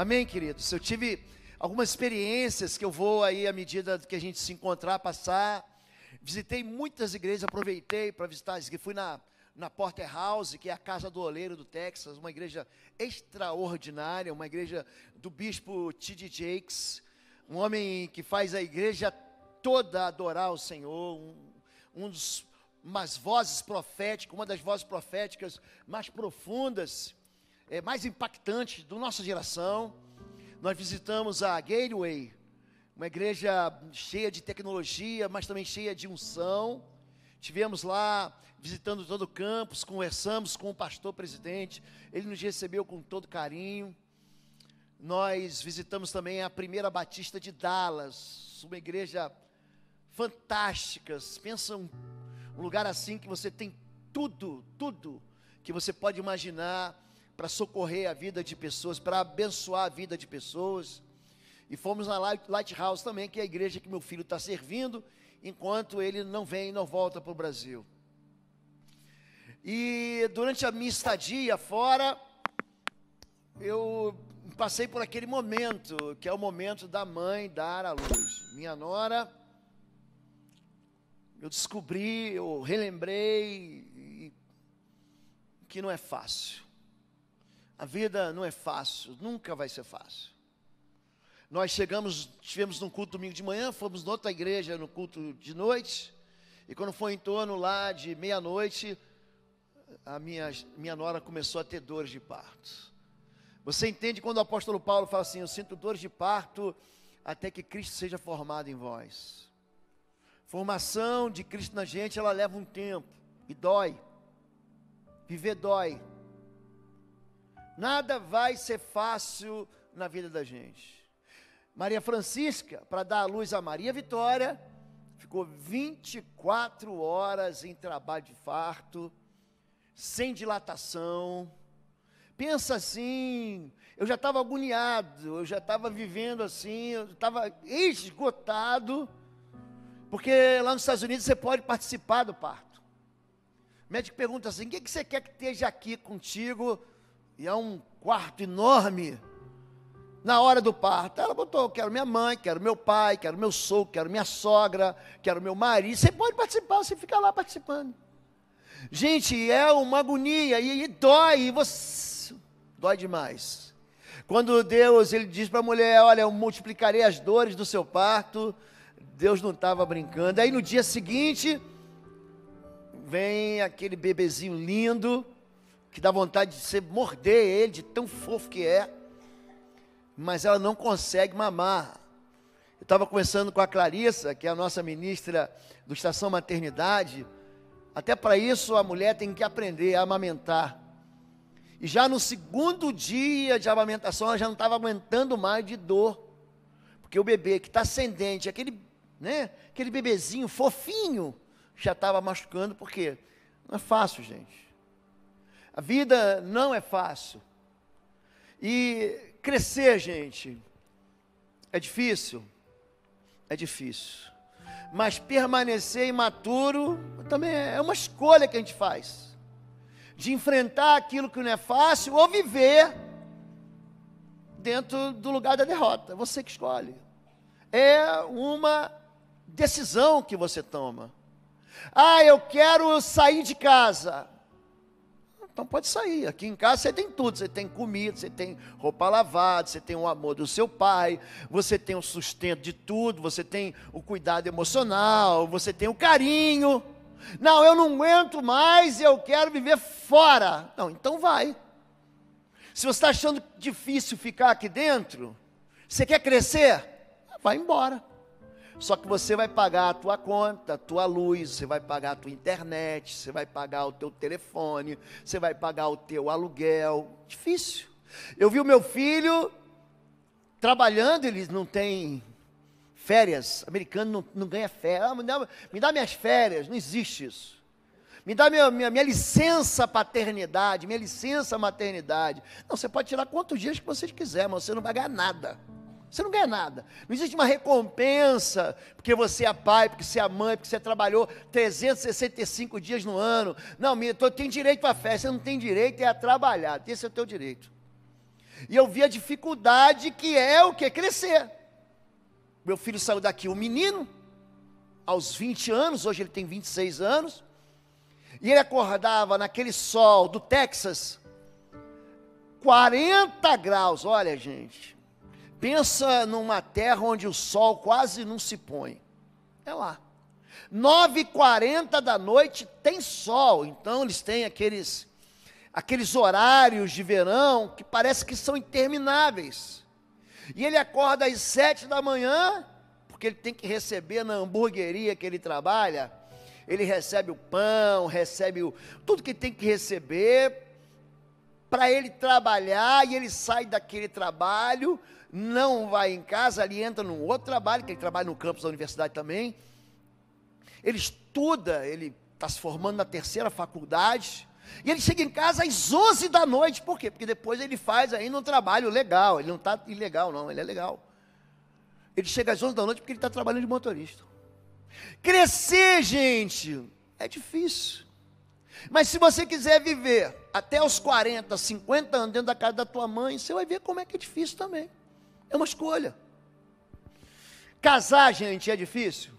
Amém, queridos? Eu tive algumas experiências que eu vou aí, à medida que a gente se encontrar, passar. Visitei muitas igrejas, aproveitei para visitar, fui na, na Porter House, que é a casa do oleiro do Texas, uma igreja extraordinária, uma igreja do bispo T.D. Jakes, um homem que faz a igreja toda adorar o Senhor, um, um dos umas vozes proféticas, uma das vozes proféticas mais profundas, é, mais impactantes da nossa geração. Nós visitamos a Gateway, uma igreja cheia de tecnologia, mas também cheia de unção. Tivemos lá visitando todo o campus, conversamos com o pastor presidente, ele nos recebeu com todo carinho. Nós visitamos também a primeira Batista de Dallas, uma igreja fantástica. Pensa um um lugar assim que você tem tudo, tudo que você pode imaginar para socorrer a vida de pessoas, para abençoar a vida de pessoas. E fomos na Lighthouse também, que é a igreja que meu filho está servindo, enquanto ele não vem e não volta para o Brasil. E durante a minha estadia fora, eu passei por aquele momento, que é o momento da mãe dar à luz. Minha nora eu descobri, eu relembrei que não é fácil. A vida não é fácil, nunca vai ser fácil. Nós chegamos, estivemos num culto domingo de manhã, fomos noutra igreja no culto de noite, e quando foi em torno lá de meia-noite, a minha, minha nora começou a ter dores de parto. Você entende quando o apóstolo Paulo fala assim: Eu sinto dores de parto até que Cristo seja formado em vós. Formação de Cristo na gente, ela leva um tempo e dói. Viver dói. Nada vai ser fácil na vida da gente. Maria Francisca, para dar a luz a Maria Vitória, ficou 24 horas em trabalho de farto, sem dilatação. Pensa assim, eu já estava agoniado, eu já estava vivendo assim, eu estava esgotado porque lá nos Estados Unidos você pode participar do parto. O médico pergunta assim: o que, que você quer que esteja aqui contigo? E é um quarto enorme. Na hora do parto, ela botou: quero minha mãe, quero meu pai, quero meu sogro, quero minha sogra, quero meu marido. Você pode participar, você fica lá participando. Gente, é uma agonia e, e dói, e você dói demais. Quando Deus ele diz para a mulher: Olha, eu multiplicarei as dores do seu parto, Deus não estava brincando. Aí no dia seguinte, vem aquele bebezinho lindo, que dá vontade de você morder ele, de tão fofo que é, mas ela não consegue mamar. Eu estava conversando com a Clarissa, que é a nossa ministra do Estação Maternidade. Até para isso a mulher tem que aprender a amamentar. E já no segundo dia de amamentação, ela já não estava aguentando mais de dor. Porque o bebê que está ascendente, aquele né? Aquele bebezinho fofinho já estava machucando, porque não é fácil, gente. A vida não é fácil. E crescer, gente, é difícil. É difícil. Mas permanecer imaturo também é uma escolha que a gente faz. De enfrentar aquilo que não é fácil ou viver dentro do lugar da derrota. Você que escolhe. É uma decisão que você toma. Ah, eu quero sair de casa. Então pode sair. Aqui em casa você tem tudo. Você tem comida, você tem roupa lavada, você tem o amor do seu pai, você tem o sustento de tudo, você tem o cuidado emocional, você tem o carinho. Não, eu não aguento mais, eu quero viver fora. Não, então vai. Se você está achando difícil ficar aqui dentro, você quer crescer, vai embora. Só que você vai pagar a tua conta, a tua luz, você vai pagar a tua internet, você vai pagar o teu telefone, você vai pagar o teu aluguel. Difícil. Eu vi o meu filho trabalhando, ele não tem férias. Americano não, não ganha férias. Ah, me, dá, me, dá, minhas férias. Não existe isso. Me dá minha, minha, minha licença paternidade, minha licença maternidade. Não, você pode tirar quantos dias que você quiser, mas você não vai ganhar nada. Você não ganha nada. Não existe uma recompensa porque você é pai, porque você é mãe, porque você trabalhou 365 dias no ano. Não, minha, tu tem direito à festa, você não tem direito é a trabalhar. Esse é o teu direito. E eu vi a dificuldade que é o que crescer. Meu filho saiu daqui, um menino, aos 20 anos, hoje ele tem 26 anos, e ele acordava naquele sol do Texas, 40 graus, olha gente, pensa numa terra onde o sol quase não se põe, é lá. 9h40 da noite tem sol, então eles têm aqueles, aqueles horários de verão que parece que são intermináveis. E ele acorda às sete da manhã, porque ele tem que receber na hamburgueria que ele trabalha. Ele recebe o pão, recebe o, tudo que tem que receber para ele trabalhar e ele sai daquele trabalho, não vai em casa, ali entra num outro trabalho, que ele trabalha no campus da universidade também. Ele estuda, ele está se formando na terceira faculdade. E ele chega em casa às 11 da noite, por quê? Porque depois ele faz ainda um trabalho legal, ele não está ilegal, não, ele é legal. Ele chega às 11 da noite porque ele está trabalhando de motorista. Crescer, gente, é difícil. Mas se você quiser viver até os 40, 50 anos dentro da casa da tua mãe, você vai ver como é que é difícil também. É uma escolha. Casar, gente, é difícil.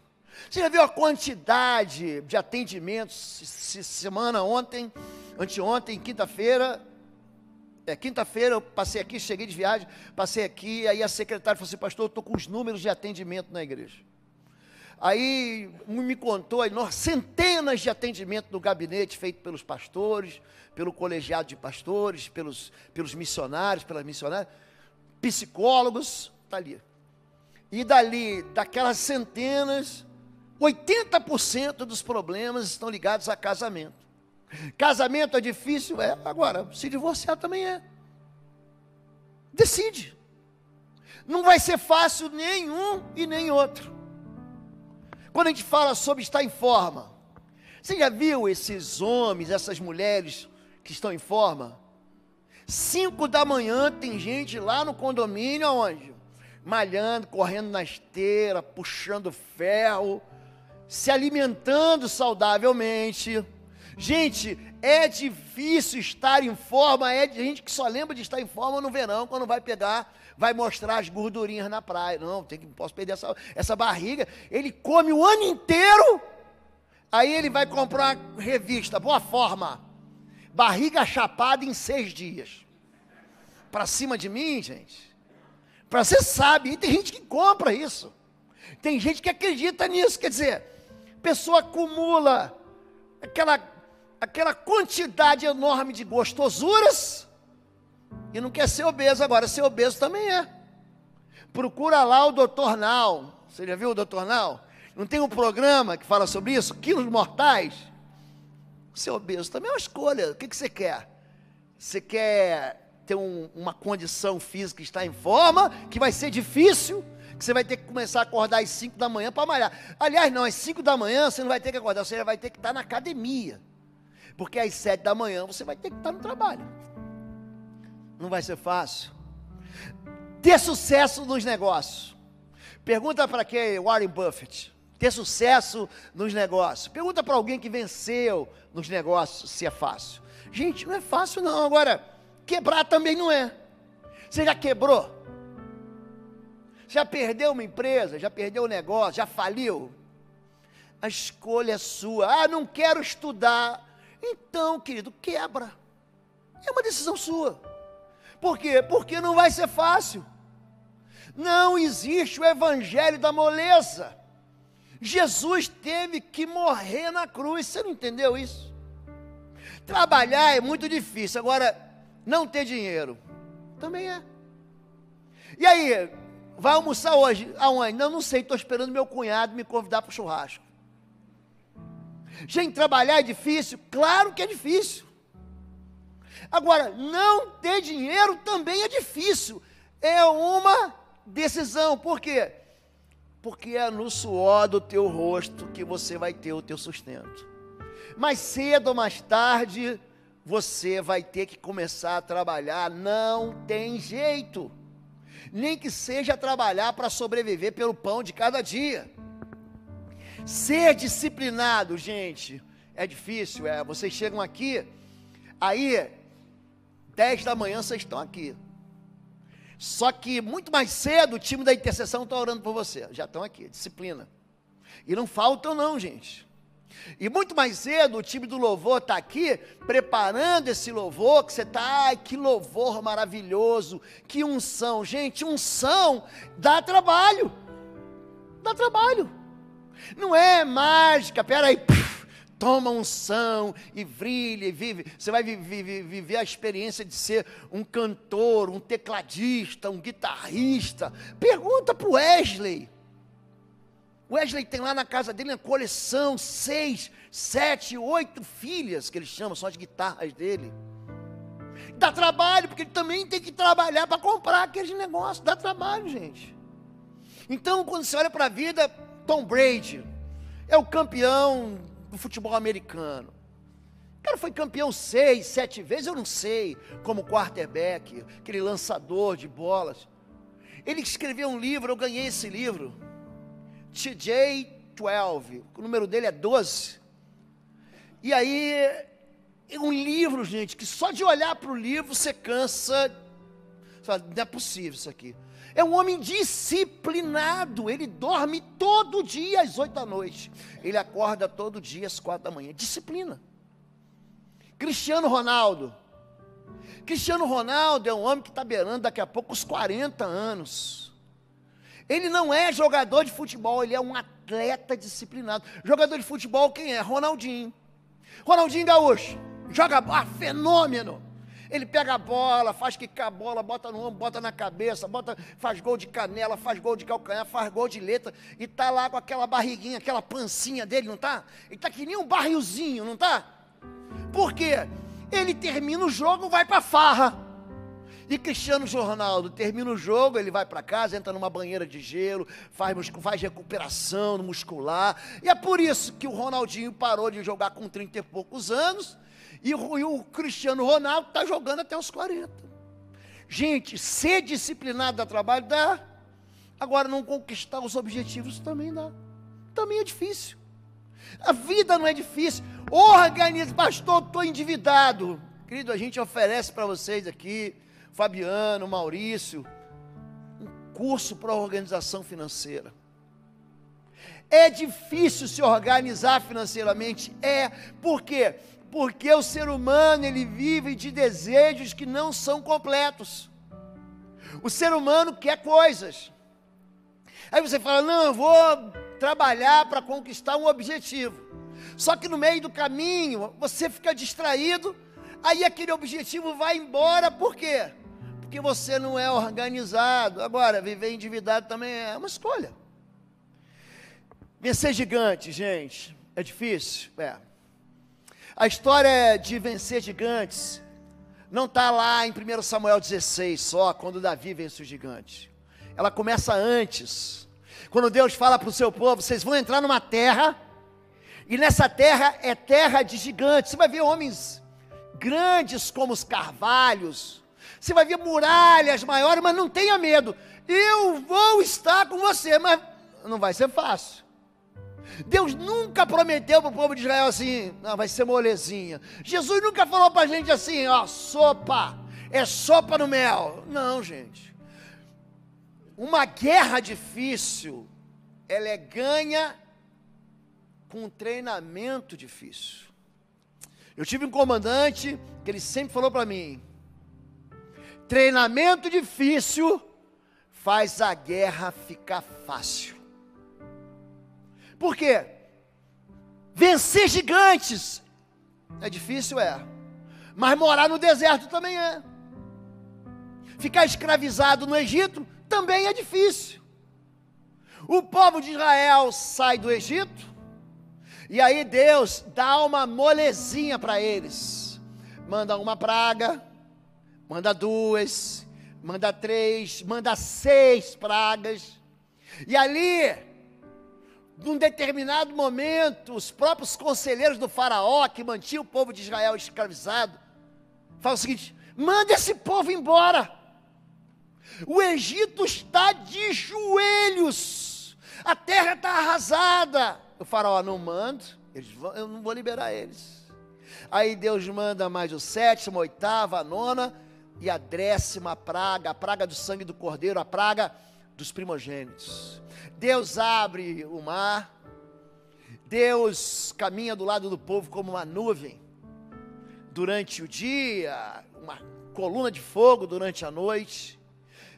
Você já viu a quantidade de atendimentos? Semana ontem, anteontem, quinta-feira, é, quinta-feira eu passei aqui, cheguei de viagem, passei aqui, aí a secretária falou assim, pastor, eu estou com os números de atendimento na igreja. Aí um me contou aí, centenas de atendimentos no gabinete feito pelos pastores, pelo colegiado de pastores, pelos, pelos missionários, pelas missionárias, psicólogos, está ali. E dali, daquelas centenas, 80% dos problemas estão ligados a casamento. Casamento é difícil? É. Agora, se divorciar também é. Decide. Não vai ser fácil nenhum e nem outro. Quando a gente fala sobre estar em forma, você já viu esses homens, essas mulheres que estão em forma? Cinco da manhã tem gente lá no condomínio aonde? Malhando, correndo na esteira, puxando ferro, se alimentando saudavelmente. Gente, é difícil estar em forma, é de gente que só lembra de estar em forma no verão, quando vai pegar, vai mostrar as gordurinhas na praia. Não, tem que, posso perder essa, essa barriga. Ele come o ano inteiro, aí ele vai comprar uma revista, boa forma. Barriga chapada em seis dias. Para cima de mim, gente. Para você sabe, e tem gente que compra isso. Tem gente que acredita nisso, quer dizer, pessoa acumula aquela, aquela quantidade enorme de gostosuras e não quer ser obeso. Agora, ser obeso também é. Procura lá o doutor Nal. Você já viu o doutor Nal? Não tem um programa que fala sobre isso? Quilos mortais? Ser obeso também é uma escolha. O que, que você quer? Você quer ter um, uma condição física que está em forma, que vai ser difícil, que você vai ter que começar a acordar às 5 da manhã para malhar. Aliás, não, às 5 da manhã você não vai ter que acordar, você vai ter que estar na academia. Porque às 7 da manhã você vai ter que estar no trabalho. Não vai ser fácil. Ter sucesso nos negócios. Pergunta para quem? Warren Buffett. Ter sucesso nos negócios. Pergunta para alguém que venceu nos negócios se é fácil. Gente, não é fácil não. Agora, quebrar também não é. Você já quebrou? Já perdeu uma empresa? Já perdeu um negócio? Já faliu? A escolha é sua. Ah, não quero estudar. Então, querido, quebra. É uma decisão sua. Por quê? Porque não vai ser fácil. Não existe o evangelho da moleza. Jesus teve que morrer na cruz. Você não entendeu isso? Trabalhar é muito difícil. Agora, não ter dinheiro também é. E aí, Vai almoçar hoje? Aonde? Não, não sei, estou esperando meu cunhado me convidar para o churrasco. Gente, trabalhar é difícil? Claro que é difícil. Agora, não ter dinheiro também é difícil. É uma decisão. Por quê? Porque é no suor do teu rosto que você vai ter o teu sustento. Mais cedo ou mais tarde, você vai ter que começar a trabalhar. Não tem jeito nem que seja trabalhar para sobreviver pelo pão de cada dia. Ser disciplinado, gente, é difícil, é. Vocês chegam aqui, aí, 10 da manhã vocês estão aqui. Só que muito mais cedo o time da intercessão está orando por você. Já estão aqui, disciplina. E não faltam, não, gente. E muito mais cedo o time do louvor está aqui preparando esse louvor, que você está, ai, que louvor maravilhoso, que unção. Gente, unção dá trabalho. Dá trabalho. Não é mágica, peraí, toma unção e brilha e vive. Você vai viver, viver a experiência de ser um cantor, um tecladista, um guitarrista. Pergunta para o Wesley. Wesley tem lá na casa dele uma coleção, seis, sete, oito filhas, que ele chama, são as guitarras dele. Dá trabalho, porque ele também tem que trabalhar para comprar aqueles negócios. Dá trabalho, gente. Então, quando você olha para a vida, Tom Brady é o campeão do futebol americano. O cara foi campeão seis, sete vezes, eu não sei, como quarterback, aquele lançador de bolas. Ele escreveu um livro, eu ganhei esse livro. TJ12, o número dele é 12. E aí, é um livro, gente, que só de olhar para o livro você cansa. Não é possível isso aqui. É um homem disciplinado. Ele dorme todo dia às oito da noite. Ele acorda todo dia às quatro da manhã. Disciplina. Cristiano Ronaldo. Cristiano Ronaldo é um homem que está beirando daqui a pouco os 40 anos. Ele não é jogador de futebol, ele é um atleta disciplinado. Jogador de futebol, quem é? Ronaldinho. Ronaldinho Gaúcho. Joga ah, fenômeno. Ele pega a bola, faz quicar a bola, bota no ombro, bota na cabeça, bota, faz gol de canela, faz gol de calcanhar, faz gol de letra, e tá lá com aquela barriguinha, aquela pancinha dele, não tá? Ele tá que nem um barrilzinho, não tá? Por quê? Ele termina o jogo, vai para farra. E Cristiano Ronaldo termina o jogo, ele vai para casa, entra numa banheira de gelo, faz, faz recuperação muscular. E é por isso que o Ronaldinho parou de jogar com 30 e poucos anos e o, Cristiano Ronaldo está jogando até os 40. Gente, ser disciplinado dá trabalho? Dá. Agora, não conquistar os objetivos também dá. Também é difícil. A vida não é difícil. Organiza, pastor, estou endividado. Querido, a gente oferece para vocês aqui, Fabiano, Maurício, um curso para organização financeira. É difícil se organizar financeiramente? É, por quê? Porque o ser humano ele vive de desejos que não são completos. O ser humano quer coisas. Aí você fala: "Não, eu vou trabalhar para conquistar um objetivo". Só que no meio do caminho, você fica distraído, aí aquele objetivo vai embora, por quê? Porque você não é organizado. Agora, viver endividado também é uma escolha. Vencer gigante, gente, é difícil? É. A história de vencer gigantes não está lá em 1 Samuel 16 só, quando Davi vence o gigante. Ela começa antes. Quando Deus fala para o seu povo: vocês vão entrar numa terra, e nessa terra é terra de gigantes. Você vai ver homens grandes como os carvalhos, você vai ver muralhas maiores, mas não tenha medo. Eu vou estar com você, mas não vai ser fácil. Deus nunca prometeu para o povo de Israel assim, não, vai ser molezinha. Jesus nunca falou para a gente assim, ó, sopa, é sopa no mel. Não, gente. Uma guerra difícil, ela é ganha com um treinamento difícil. Eu tive um comandante que ele sempre falou para mim: treinamento difícil faz a guerra ficar fácil. Por quê? Vencer gigantes é difícil, é. Mas morar no deserto também é. Ficar escravizado no Egito também é difícil. O povo de Israel sai do Egito, e aí Deus dá uma molezinha para eles. Manda uma praga, manda duas, manda três, manda seis pragas. E ali num determinado momento, os próprios conselheiros do faraó, que mantinham o povo de Israel escravizado, falam o seguinte: manda esse povo embora. O Egito está de joelhos, a terra está arrasada. O faraó não manda, vão, eu não vou liberar eles. Aí Deus manda mais o sétimo, oitava, a nona, e a décima praga, a praga do sangue do cordeiro, a praga dos primogênitos. Deus abre o mar, Deus caminha do lado do povo como uma nuvem durante o dia, uma coluna de fogo durante a noite.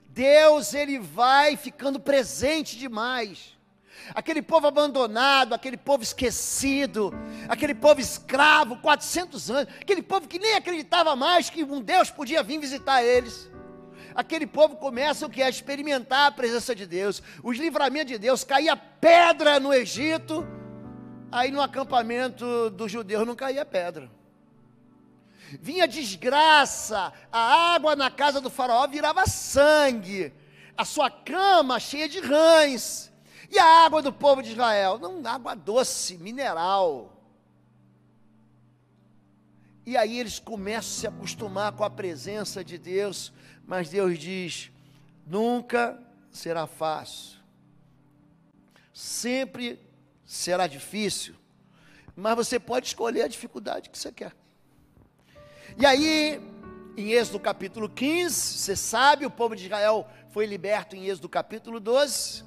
Deus ele vai ficando presente demais. Aquele povo abandonado, aquele povo esquecido, aquele povo escravo, 400 anos, aquele povo que nem acreditava mais que um Deus podia vir visitar eles. Aquele povo começa o que? A experimentar a presença de Deus, os livramentos de Deus, caía pedra no Egito, aí no acampamento dos judeus não caía pedra vinha desgraça, a água na casa do faraó virava sangue, a sua cama cheia de rães, e a água do povo de Israel? Não, água doce, mineral. E aí eles começam a se acostumar com a presença de Deus, mas Deus diz: nunca será fácil, sempre será difícil, mas você pode escolher a dificuldade que você quer. E aí, em Êxodo capítulo 15, você sabe, o povo de Israel foi liberto em Êxodo capítulo 12.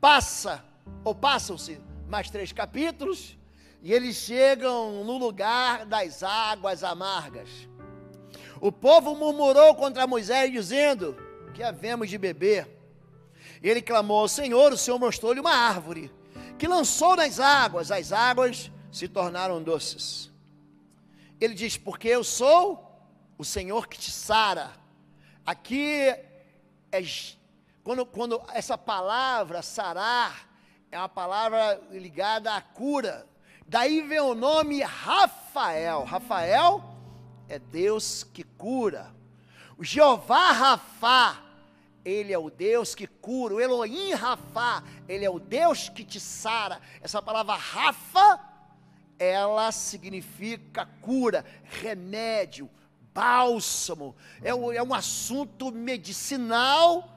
Passa, ou passam-se mais três capítulos, e eles chegam no lugar das águas amargas. O povo murmurou contra Moisés, dizendo: Que havemos de beber? Ele clamou ao Senhor, o Senhor mostrou-lhe uma árvore, que lançou nas águas, as águas se tornaram doces. Ele diz: Porque eu sou o Senhor que te sara. Aqui é quando, quando essa palavra sarar é uma palavra ligada à cura. Daí vem o nome Rafael. Rafael é Deus que cura. O Jeová Rafa, ele é o Deus que cura. O Elohim Rafa, ele é o Deus que te sara. Essa palavra Rafa ela significa cura, remédio, bálsamo, é um, é um assunto medicinal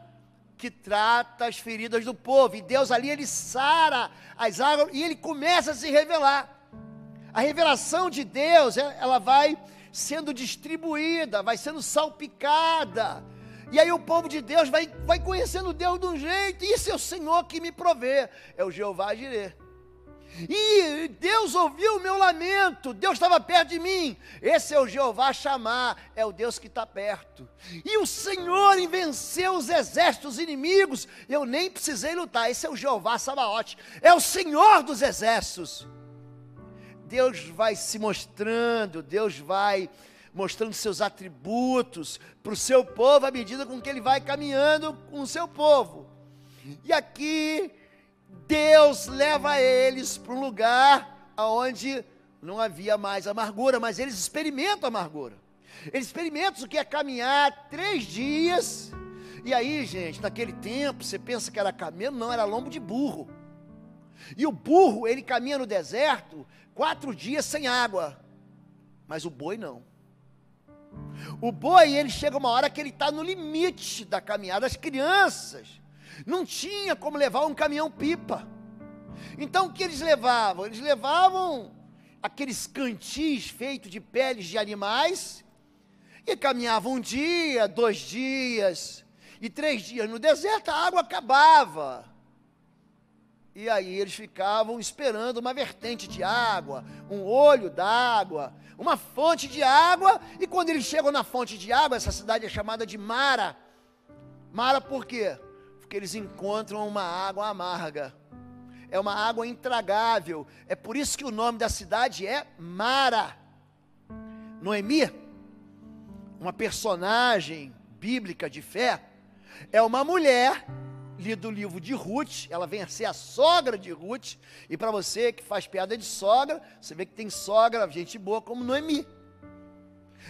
que trata as feridas do povo, e Deus ali, ele sara as águas, e ele começa a se revelar, a revelação de Deus, é, ela vai sendo distribuída, vai sendo salpicada, e aí o povo de Deus vai, vai conhecendo Deus de um jeito, e esse é o Senhor que me provê, é o Jeová Jireh. E Deus ouviu o meu lamento, Deus estava perto de mim. Esse é o Jeová chamar, é o Deus que está perto. E o Senhor venceu os exércitos inimigos, eu nem precisei lutar. Esse é o Jeová Sabaote, é o Senhor dos exércitos. Deus vai se mostrando, Deus vai mostrando seus atributos para o seu povo à medida com que ele vai caminhando com o seu povo. E aqui Deus leva eles para um lugar onde não havia mais amargura, mas eles experimentam amargura. Eles experimentam o que é caminhar três dias. E aí, gente, naquele tempo, você pensa que era camelo, não, era lombo de burro. E o burro, ele caminha no deserto quatro dias sem água. Mas o boi não. O boi, ele chega uma hora que ele está no limite da caminhada. As crianças, não tinha como levar um caminhão-pipa. Então o que eles levavam? Eles levavam aqueles cantis feitos de peles de animais e caminhavam um dia, dois dias e três dias no deserto, a água acabava. E aí eles ficavam esperando uma vertente de água, um olho d'água, uma fonte de água, e quando eles chegam na fonte de água, essa cidade é chamada de Mara. Mara por quê? porque eles encontram uma água amarga. É uma água intragável. É por isso que o nome da cidade é Mara. Noemi, uma personagem bíblica de fé, é uma mulher li do livro de Ruth, ela vem a ser a sogra de Ruth, e para você que faz piada de sogra, você vê que tem sogra, gente boa como Noemi.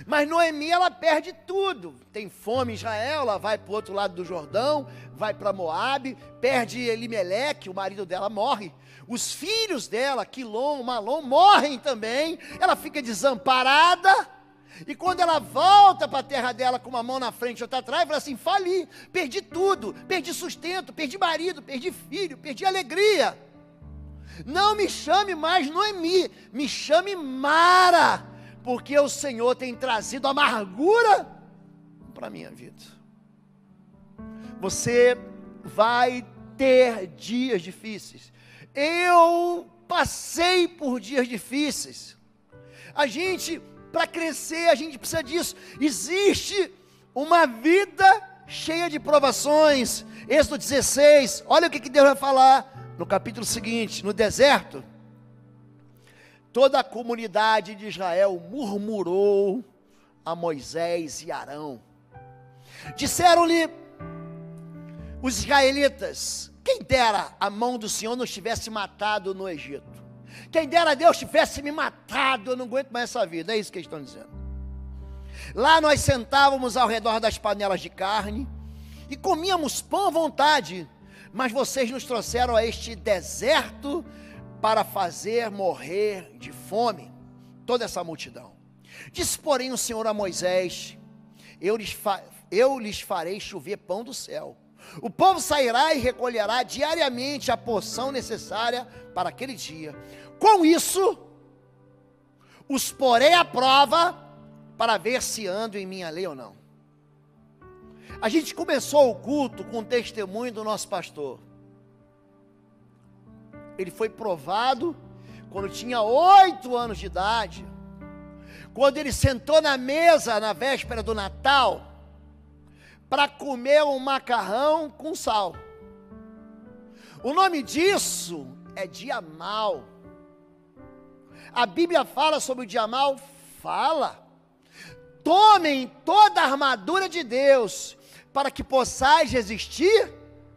Mas Noemi ela perde tudo. Tem fome em Israel, ela vai para o outro lado do Jordão, vai para Moabe, perde Elimeleque, o marido dela morre. Os filhos dela, Quilom, Malom, morrem também. Ela fica desamparada. E quando ela volta para a terra dela com uma mão na frente e outra atrás, fala assim: fali, perdi tudo, perdi sustento, perdi marido, perdi filho, perdi alegria. Não me chame mais Noemi, me chame Mara porque o Senhor tem trazido amargura para a minha vida. Você vai ter dias difíceis. Eu passei por dias difíceis. A gente, para crescer, a gente precisa disso. Existe uma vida cheia de provações. Êxodo 16, olha o que, Deus vai falar no capítulo seguinte: no deserto, toda a comunidade de Israel murmurou a Moisés e Arão. Disseram-lhe os israelitas: quem dera a mão do Senhor nos tivesse matado no Egito. Quem dera Deus tivesse me matado, eu não aguento mais essa vida. É isso que eles estão dizendo. Lá nós sentávamos ao redor das panelas de carne e comíamos pão à vontade, mas vocês nos trouxeram a este deserto para fazer morrer de fome toda essa multidão. Disse, porém, o Senhor a Moisés: eu lhes, eu lhes farei chover pão do céu. O povo sairá e recolherá diariamente a porção necessária para aquele dia. Com isso, os porei à prova para ver se ando em minha lei ou não. A gente começou o culto com o testemunho do nosso pastor. Ele foi provado quando tinha oito anos de idade, quando ele sentou na mesa na véspera do Natal para comer um macarrão com sal. O nome disso é dia mal. A Bíblia fala sobre o dia mal? Fala. Tomem toda a armadura de Deus, para que possais resistir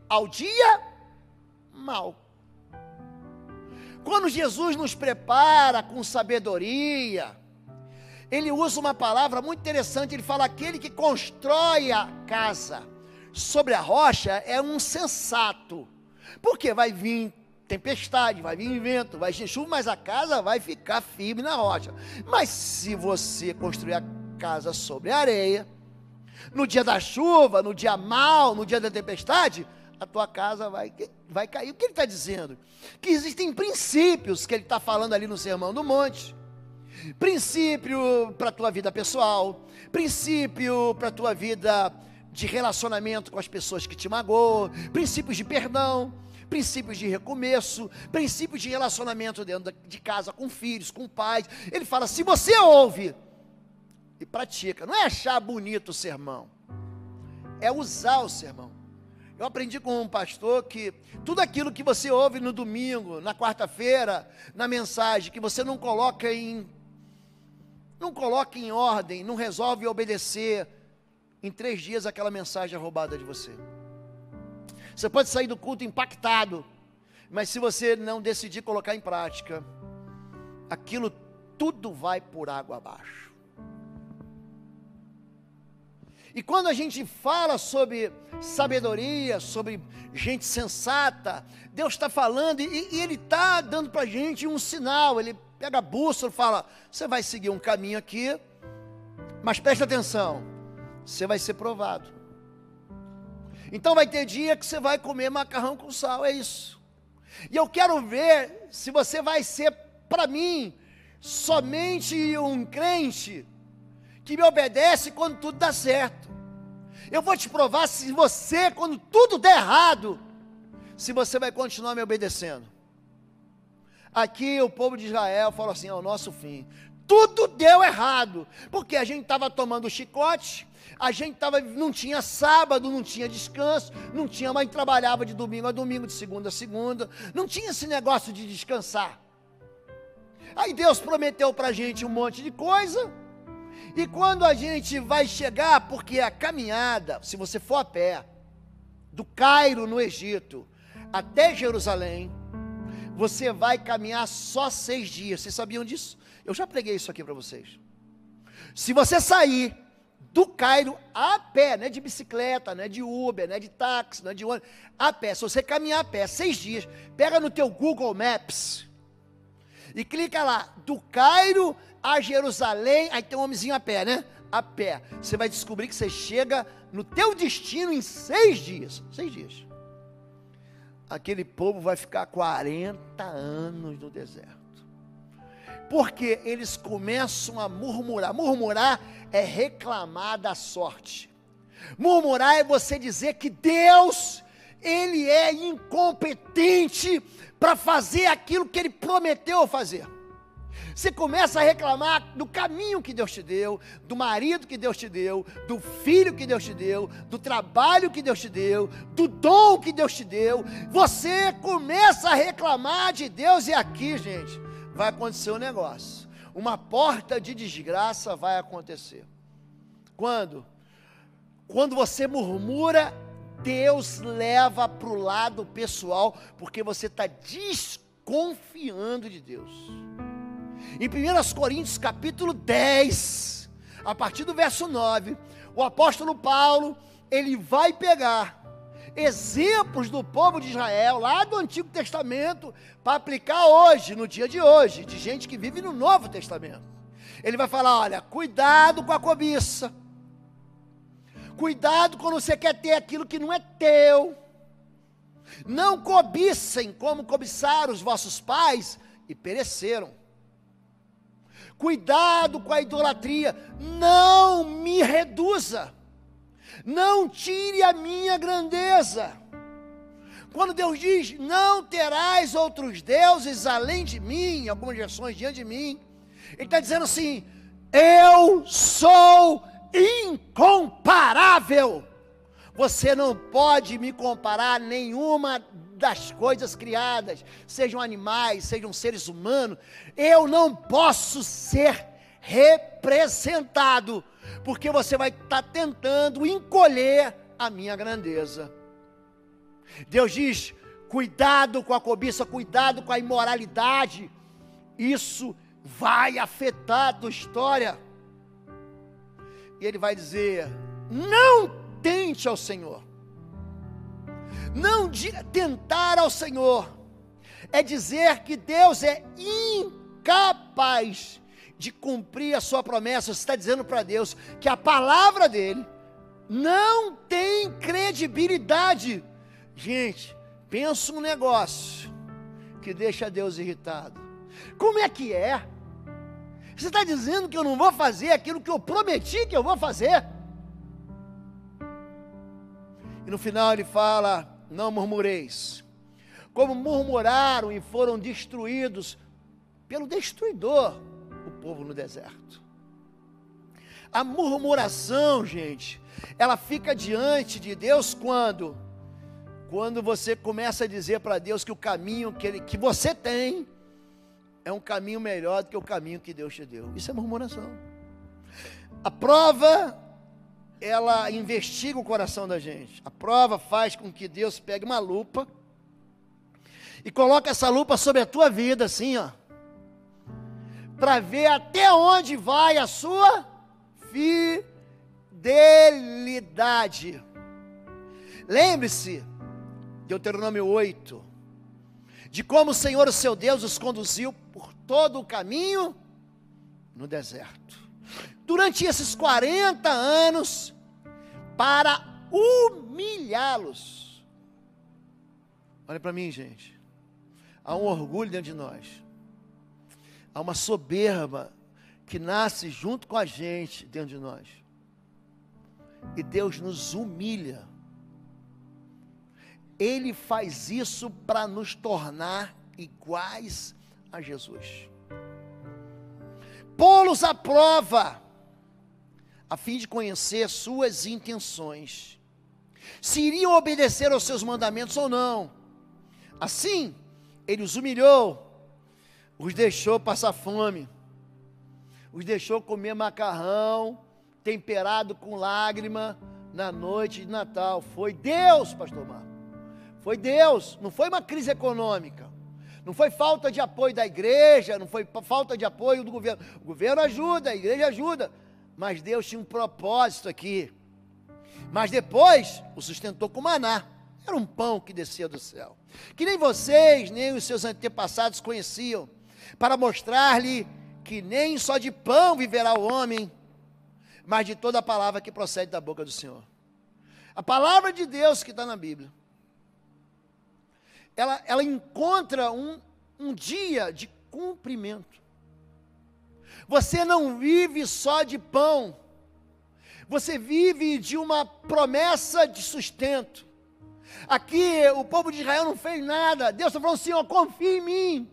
ao dia mal. Quando Jesus nos prepara com sabedoria, ele usa uma palavra muito interessante, ele fala aquele que constrói a casa sobre a rocha é um sensato. Porque vai vir tempestade, vai vir vento, vai vir chuva, mas a casa vai ficar firme na rocha. Mas se você construir a casa sobre a areia, no dia da chuva, no dia mal, no dia da tempestade, a tua casa vai, vai cair. O que ele está dizendo? Que existem princípios que ele está falando ali no Sermão do Monte. Princípio para a tua vida pessoal, princípio para a tua vida de relacionamento com as pessoas que te magoam, princípios de perdão, princípios de recomeço, princípios de relacionamento dentro de casa com filhos, com pais. Ele fala: se você ouve e pratica. Não é achar bonito o sermão, é usar o sermão. Eu aprendi com um pastor que tudo aquilo que você ouve no domingo, na quarta-feira, na mensagem, que você não coloca em não coloca em ordem, não resolve obedecer, em três dias aquela mensagem é roubada de você. Você pode sair do culto impactado, mas se você não decidir colocar em prática, aquilo tudo vai por água abaixo. E quando a gente fala sobre sabedoria, sobre gente sensata, Deus está falando e, e Ele está dando para a gente um sinal. Ele pega a bússola e fala: você vai seguir um caminho aqui, mas preste atenção, você vai ser provado. Então vai ter dia que você vai comer macarrão com sal, é isso. E eu quero ver se você vai ser, para mim, somente um crente que me obedece quando tudo dá certo. Eu vou te provar se você, quando tudo der errado, se você vai continuar me obedecendo. Aqui o povo de Israel falou assim: é o nosso fim. Tudo deu errado, porque a gente estava tomando chicote, a gente tava, não tinha sábado, não tinha descanso, não tinha mais trabalhava de domingo a domingo, de segunda a segunda, não tinha esse negócio de descansar. Aí Deus prometeu para a gente um monte de coisa, e quando a gente vai chegar, porque a caminhada, se você for a pé, do Cairo no Egito até Jerusalém, você vai caminhar só seis dias. Vocês sabiam disso? Eu já preguei isso aqui para vocês. Se você sair do Cairo a pé, não é de bicicleta, não é de Uber, não é de táxi, não é de ônibus, a pé. Se você caminhar a pé seis dias, pega no teu Google Maps e clica lá, do Cairo a Jerusalém, aí tem um homenzinho a pé, né? A pé. Você vai descobrir que você chega no teu destino em seis dias. Seis dias. Aquele povo vai ficar 40 anos no deserto. Porque eles começam a murmurar. Murmurar é reclamar da sorte. Murmurar é você dizer que Deus, Ele é incompetente para fazer aquilo que Ele prometeu fazer. Você começa a reclamar do caminho que Deus te deu, do marido que Deus te deu, do filho que Deus te deu, do trabalho que Deus te deu, do dom que Deus te deu. Você começa a reclamar de Deus e aqui, gente, vai acontecer um negócio. Uma porta de desgraça vai acontecer. Quando? Quando você murmura, Deus leva para o lado pessoal, porque você está desconfiando de Deus. Em 1 Coríntios capítulo 10, a partir do verso 9, o apóstolo Paulo, ele vai pegar exemplos do povo de Israel, lá do Antigo Testamento, para aplicar hoje, no dia de hoje, de gente que vive no Novo Testamento. Ele vai falar: olha, cuidado com a cobiça, cuidado quando você quer ter aquilo que não é teu. Não cobiçem como cobiçaram os vossos pais e pereceram. Cuidado com a idolatria. Não me reduza. Não tire a minha grandeza. Quando Deus diz: Não terás outros deuses além de mim, algumas versões diante de mim, Ele está dizendo assim: Eu sou incomparável. Você não pode me comparar a nenhuma das coisas criadas, sejam animais, sejam seres humanos, eu não posso ser representado, porque você vai estar tá tentando encolher a minha grandeza. Deus diz: cuidado com a cobiça, cuidado com a imoralidade, isso vai afetar a tua história. E ele vai dizer: não tente ao Senhor não tentar ao Senhor é dizer que Deus é incapaz de cumprir a sua promessa. Você está dizendo para Deus que a palavra dele não tem credibilidade. Gente, pensa um negócio que deixa Deus irritado. Como é que é? Você está dizendo que eu não vou fazer aquilo que eu prometi que eu vou fazer? E no final ele fala: não murmureis. Como murmuraram e foram destruídos pelo destruidor o povo no deserto. A murmuração, gente, ela fica diante de Deus quando quando você começa a dizer para Deus que o caminho que, ele, que você tem é um caminho melhor do que o caminho que Deus te deu. Isso é murmuração. A prova ela investiga o coração da gente. A prova faz com que Deus pegue uma lupa e coloque essa lupa sobre a tua vida, assim, ó, para ver até onde vai a sua fidelidade. Lembre-se, Deuteronômio 8, de como o Senhor, o seu Deus, os conduziu por todo o caminho no deserto. Durante esses 40 anos, para humilhá-los. Olha para mim, gente. Há um orgulho dentro de nós. Há uma soberba que nasce junto com a gente dentro de nós. E Deus nos humilha. Ele faz isso para nos tornar iguais a Jesus. Pô-los à prova a fim de conhecer suas intenções, se iriam obedecer aos seus mandamentos ou não. Assim, ele os humilhou, os deixou passar fome, os deixou comer macarrão temperado com lágrima na noite de Natal. Foi Deus, pastor Marco. Foi Deus, não foi uma crise econômica. Não foi falta de apoio da igreja, não foi falta de apoio do governo. O governo ajuda, a igreja ajuda, mas Deus tinha um propósito aqui. Mas depois o sustentou com maná. Era um pão que descia do céu. Que nem vocês, nem os seus antepassados conheciam. Para mostrar-lhe que nem só de pão viverá o homem, mas de toda a palavra que procede da boca do Senhor. A palavra de Deus que está na Bíblia. Ela, ela encontra um, um dia de cumprimento. Você não vive só de pão, Você vive de uma promessa de sustento. Aqui o povo de Israel não fez nada. Deus está falando assim: ó, confia em mim.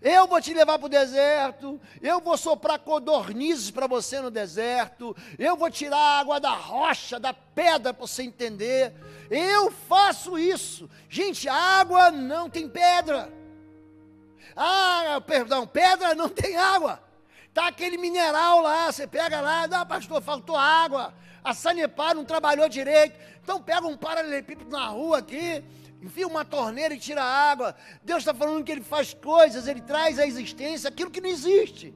Eu vou te levar para o deserto, eu vou soprar codornizes para você no deserto, eu vou tirar a água da rocha, da pedra para você entender. Eu faço isso. Gente, água não tem pedra. Ah, perdão, pedra não tem água. Tá aquele mineral lá, você pega lá, não, pastor, faltou água. A Sanepar não trabalhou direito. Então pega um paralelepípedo na rua aqui, enfia uma torneira e tira a água. Deus está falando que Ele faz coisas, Ele traz à existência aquilo que não existe.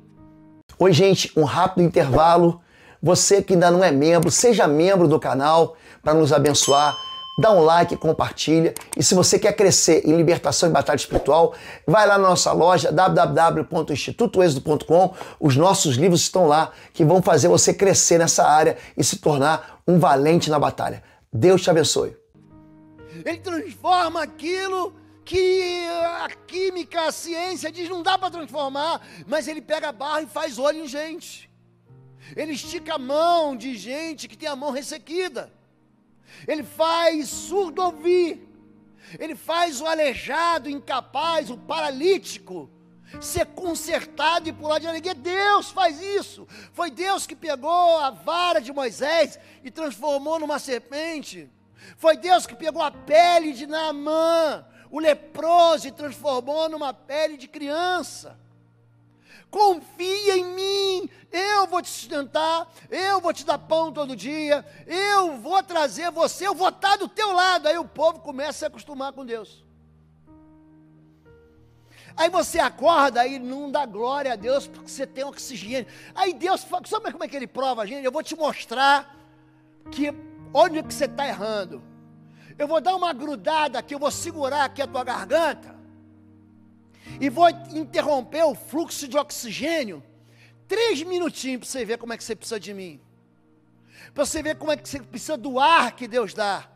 Oi, gente, um rápido intervalo. Você que ainda não é membro, seja membro do canal para nos abençoar. Dá um like, compartilha. E se você quer crescer em libertação e batalha espiritual, vai lá na nossa loja www.institutoexodo.com. Os nossos livros estão lá que vão fazer você crescer nessa área e se tornar um valente na batalha. Deus te abençoe. Ele transforma aquilo que a química, a ciência diz não dá para transformar, mas ele pega a barra e faz olho em gente. Ele estica a mão de gente que tem a mão ressequida. Ele faz surdo ouvir. Ele faz o aleijado, incapaz, o paralítico ser consertado e pular de alegria. Deus faz isso. Foi Deus que pegou a vara de Moisés e transformou numa serpente. Foi Deus que pegou a pele de Naamã, o leproso, e transformou numa pele de criança. Confia em mim, eu vou te sustentar, eu vou te dar pão todo dia, eu vou trazer você, eu vou estar do teu lado. Aí o povo começa a se acostumar com Deus. Aí você acorda e não dá glória a Deus porque você tem oxigênio. Aí Deus fala, sabe como é que ele prova a gente? Eu vou te mostrar que onde que você está errando. Eu vou dar uma grudada aqui, eu vou segurar aqui a tua garganta e vou interromper o fluxo de oxigênio. Três minutinhos para você ver como é que você precisa de mim. Para você ver como é que você precisa do ar que Deus dá.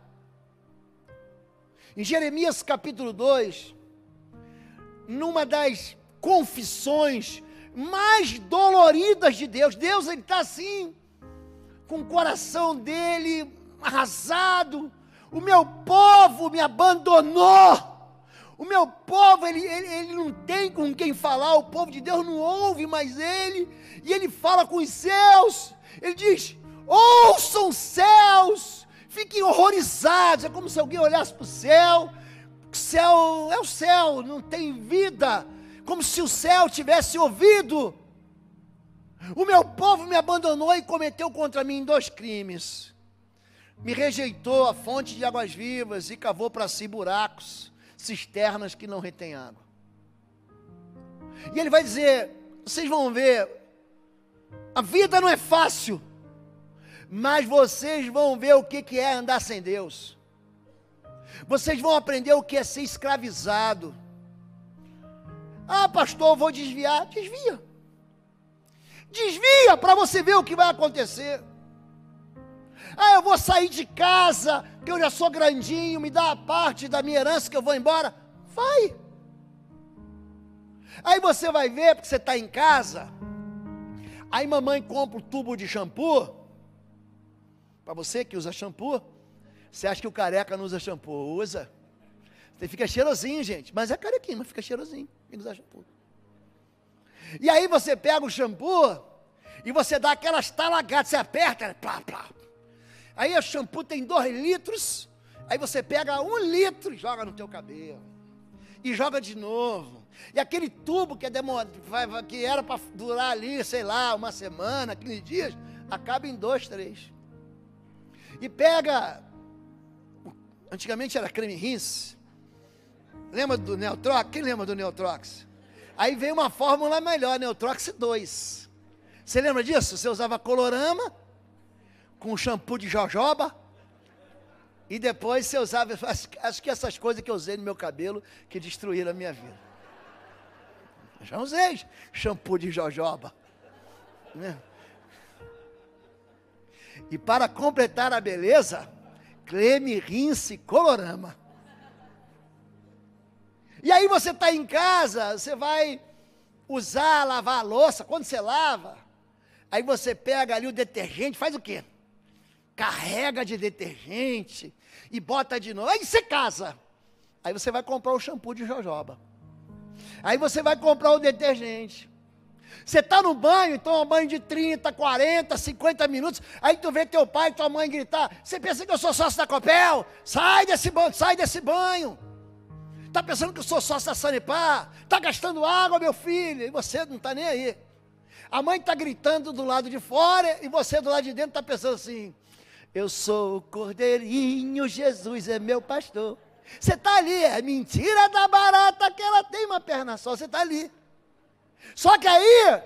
Em Jeremias capítulo 2, numa das confissões mais doloridas de Deus, Deus ele está assim, com o coração dele arrasado, o meu povo me abandonou. O meu povo, ele, ele, ele não tem com quem falar, o povo de Deus não ouve mais ele, e ele fala com os céus. Ele diz: ouçam céus, fiquem horrorizados. É como se alguém olhasse para o céu. O céu é o céu, não tem vida, como se o céu tivesse ouvido. O meu povo me abandonou e cometeu contra mim dois crimes me rejeitou a fonte de águas vivas e cavou para si buracos, cisternas que não retêm água. E ele vai dizer: vocês vão ver, a vida não é fácil, mas vocês vão ver o que é andar sem Deus. Vocês vão aprender o que é ser escravizado. Ah, pastor, eu vou desviar. Desvia. Desvia para você ver o que vai acontecer. Ah, eu vou sair de casa, que eu já sou grandinho, me dá a parte da minha herança que eu vou embora. Vai. Aí você vai ver, porque você está em casa. Aí mamãe compra o tubo de shampoo. Para você que usa shampoo. Você acha que o careca não usa shampoo? Usa. Você fica cheirosinho, gente. Mas é carequinho, mas fica cheirosinho. Quem usa shampoo. E aí você pega o shampoo e você dá aquelas talagadas, você aperta, plá, plá, Aí o shampoo tem dois litros, aí você pega um litro e joga no teu cabelo. E joga de novo. E aquele tubo que, é que era para durar ali, sei lá, uma semana, 15 dias, acaba em dois, três. E pega. Antigamente era creme rinse. Lembra do Neutrox? Quem lembra do Neutrox? Aí veio uma fórmula melhor, Neutrox 2. Você lembra disso? Você usava colorama com shampoo de jojoba. E depois você usava, acho, acho que essas coisas que eu usei no meu cabelo que destruíram a minha vida. Já usei shampoo de jojoba. Né? E para completar a beleza, creme, rinse, colorama. E aí você está em casa, você vai usar, lavar a louça. Quando você lava, aí você pega ali o detergente, faz o quê? Carrega de detergente e bota de novo. Aí você casa. Aí você vai comprar o shampoo de jojoba. Aí você vai comprar o detergente. Você está no banho, toma banho de 30, 40, 50 minutos, aí tu vê teu pai e tua mãe gritar, você pensa que eu sou sócio da Copel? Sai desse banho, sai desse banho. Está pensando que eu sou sócio da Sanepar? Está gastando água, meu filho, e você não está nem aí. A mãe está gritando do lado de fora e você do lado de dentro está pensando assim: Eu sou o cordeirinho, Jesus é meu pastor. Você está ali, é mentira da barata que ela tem uma perna só, você está ali. Só que aí,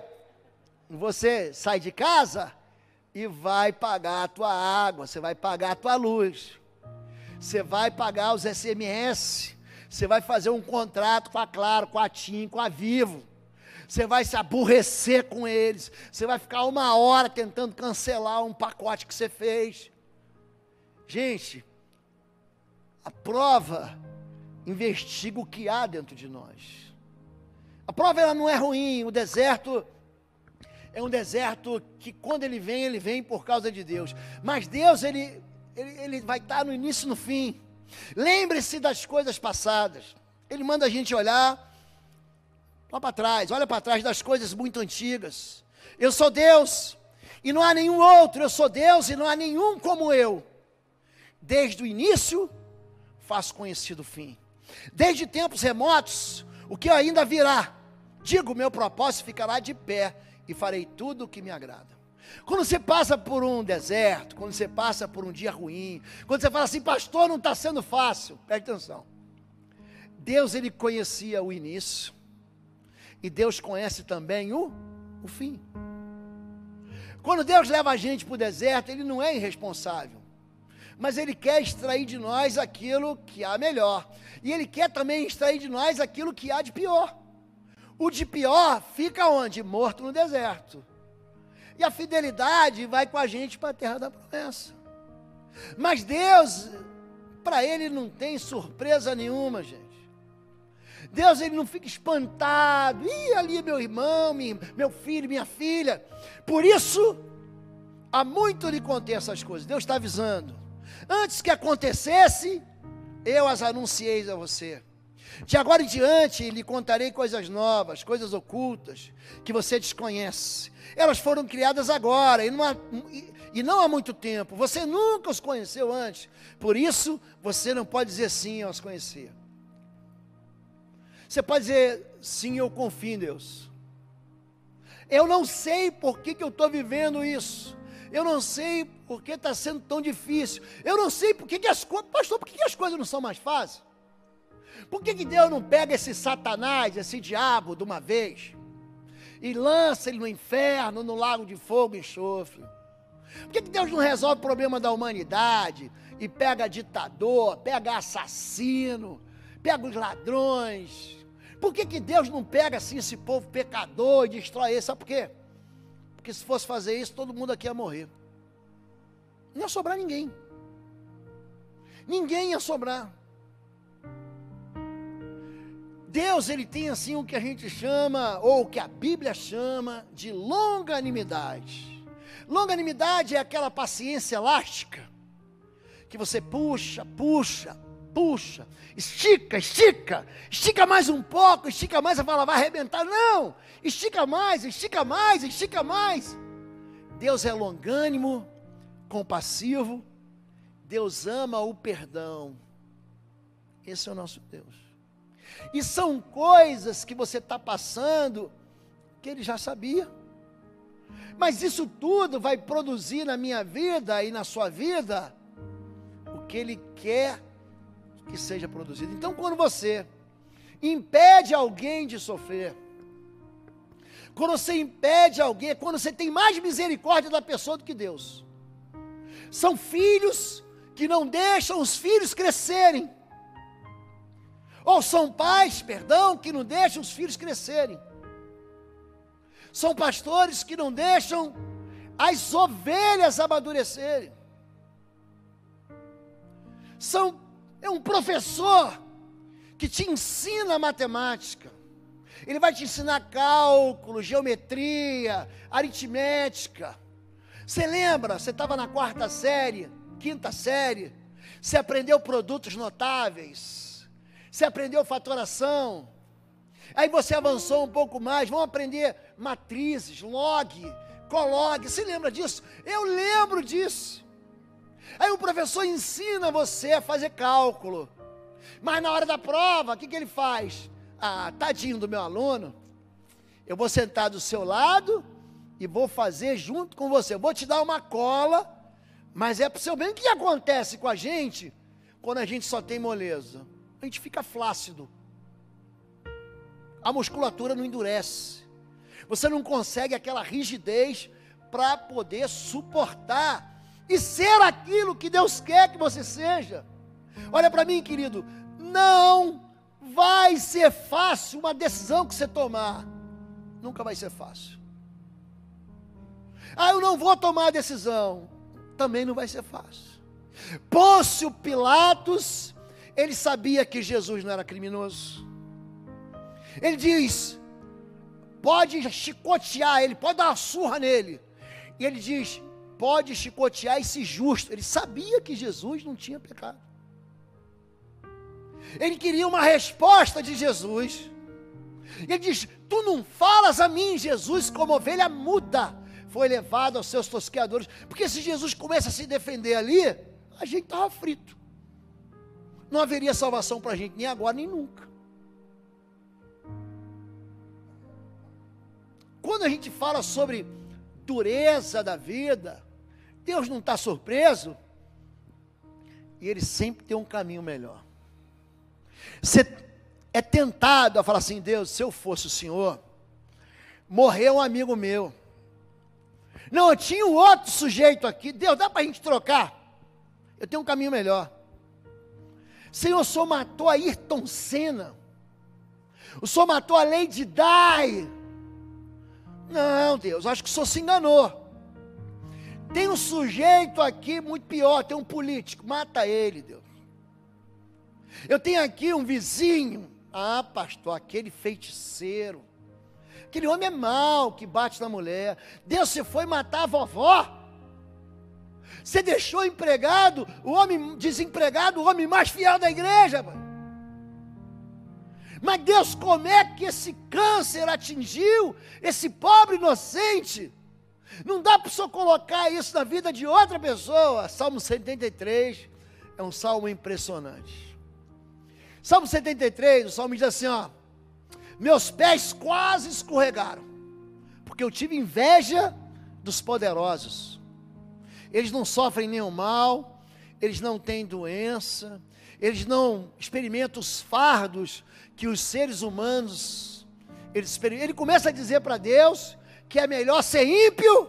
você sai de casa e vai pagar a tua água, você vai pagar a tua luz, você vai pagar os SMS, você vai fazer um contrato com a Claro, com a TIM, com a Vivo, você vai se aborrecer com eles, você vai ficar uma hora tentando cancelar um pacote que você fez. Gente, a prova investiga o que há dentro de nós. A prova ela não é ruim, o deserto é um deserto que quando ele vem, ele vem por causa de Deus. Mas Deus, ele, ele, ele vai estar no início e no fim. Lembre-se das coisas passadas. Ele manda a gente olhar lá para trás, olha para trás das coisas muito antigas. Eu sou Deus e não há nenhum outro. Eu sou Deus e não há nenhum como eu. Desde o início, faço conhecido o fim. Desde tempos remotos, o que ainda virá Digo, meu propósito ficará de pé e farei tudo o que me agrada. Quando você passa por um deserto, quando você passa por um dia ruim, quando você fala assim, pastor, não está sendo fácil, preste atenção. Deus, ele conhecia o início, e Deus conhece também o, o fim. Quando Deus leva a gente para o deserto, Ele não é irresponsável, mas Ele quer extrair de nós aquilo que há melhor, e Ele quer também extrair de nós aquilo que há de pior. O de pior fica onde? Morto no deserto. E a fidelidade vai com a gente para a terra da promessa. Mas Deus, para Ele não tem surpresa nenhuma, gente. Deus ele não fica espantado. Ih, ali meu irmão, meu filho, minha filha. Por isso, há muito lhe contei essas coisas. Deus está avisando. Antes que acontecesse, eu as anunciei a você. De agora em diante lhe contarei coisas novas, coisas ocultas, que você desconhece. Elas foram criadas agora e não, há, e não há muito tempo. Você nunca os conheceu antes. Por isso, você não pode dizer sim aos conhecer. Você pode dizer sim, eu confio em Deus. Eu não sei por que, que eu estou vivendo isso. Eu não sei por que está sendo tão difícil. Eu não sei por que, as coisas. Pastor, por que as coisas não são mais fáceis? Por que, que Deus não pega esse Satanás, esse diabo, de uma vez, e lança ele no inferno, no lago de fogo e enxofre? Por que, que Deus não resolve o problema da humanidade e pega ditador, pega assassino, pega os ladrões? Por que, que Deus não pega assim esse povo pecador e destrói ele? Sabe por quê? Porque se fosse fazer isso, todo mundo aqui ia morrer. Não ia sobrar ninguém. Ninguém ia sobrar. Deus ele tem assim o que a gente chama, ou o que a Bíblia chama, de longanimidade. Longanimidade é aquela paciência elástica, que você puxa, puxa, puxa, estica, estica, estica mais um pouco, estica mais, fala vai arrebentar. Não, estica mais, estica mais, estica mais. Deus é longânimo, compassivo, Deus ama o perdão. Esse é o nosso Deus. E são coisas que você está passando que ele já sabia. Mas isso tudo vai produzir na minha vida e na sua vida o que ele quer que seja produzido. Então, quando você impede alguém de sofrer, quando você impede alguém, quando você tem mais misericórdia da pessoa do que Deus. São filhos que não deixam os filhos crescerem. Ou são pais, perdão, que não deixam os filhos crescerem. São pastores que não deixam as ovelhas amadurecerem. São é um professor que te ensina matemática. Ele vai te ensinar cálculo, geometria, aritmética. Você lembra? Você estava na quarta série, quinta série, você aprendeu produtos notáveis, você aprendeu fatoração, aí você avançou um pouco mais, vamos aprender matrizes, log, colog, você lembra disso? Eu lembro disso. Aí o professor ensina você a fazer cálculo. Mas na hora da prova, o que, que ele faz? Ah, tadinho do meu aluno, eu vou sentar do seu lado e vou fazer junto com você. Eu vou te dar uma cola, mas é para o seu bem. O que acontece com a gente quando a gente só tem moleza? A gente fica flácido. A musculatura não endurece. Você não consegue aquela rigidez para poder suportar e ser aquilo que Deus quer que você seja. Olha para mim, querido, não vai ser fácil uma decisão que você tomar. Nunca vai ser fácil. Ah, eu não vou tomar a decisão. Também não vai ser fácil. Pôncio Pilatos, ele sabia que Jesus não era criminoso. Ele diz: pode chicotear ele, pode dar uma surra nele. E ele diz: pode chicotear esse justo. Ele sabia que Jesus não tinha pecado. Ele queria uma resposta de Jesus. Ele diz: Tu não falas a mim, Jesus, como ovelha muda. Foi levado aos seus tosqueadores. Porque se Jesus começa a se defender ali, a gente estava frito. Não haveria salvação para a gente, nem agora, nem nunca. Quando a gente fala sobre dureza da vida, Deus não está surpreso, e Ele sempre tem um caminho melhor. Você é tentado a falar assim: Deus, se eu fosse o Senhor, morreu um amigo meu. Não, eu tinha um outro sujeito aqui. Deus, dá para a gente trocar? Eu tenho um caminho melhor. Senhor, o Senhor matou a Ayrton Senna. O Senhor matou a Lady Di. Não, Deus, acho que o Senhor se enganou. Tem um sujeito aqui muito pior, tem um político, mata ele, Deus. Eu tenho aqui um vizinho, ah, pastor, aquele feiticeiro. Aquele homem é mau que bate na mulher. Deus, você foi matar a vovó. Você deixou empregado, o homem desempregado, o homem mais fiel da igreja. Mas Deus, como é que esse câncer atingiu esse pobre inocente? Não dá para senhor colocar isso na vida de outra pessoa. Salmo 73 é um salmo impressionante. Salmo 73, o salmo diz assim: ó, meus pés quase escorregaram, porque eu tive inveja dos poderosos. Eles não sofrem nenhum mal, eles não têm doença, eles não experimentam os fardos que os seres humanos eles experimentam. Ele começa a dizer para Deus que é melhor ser ímpio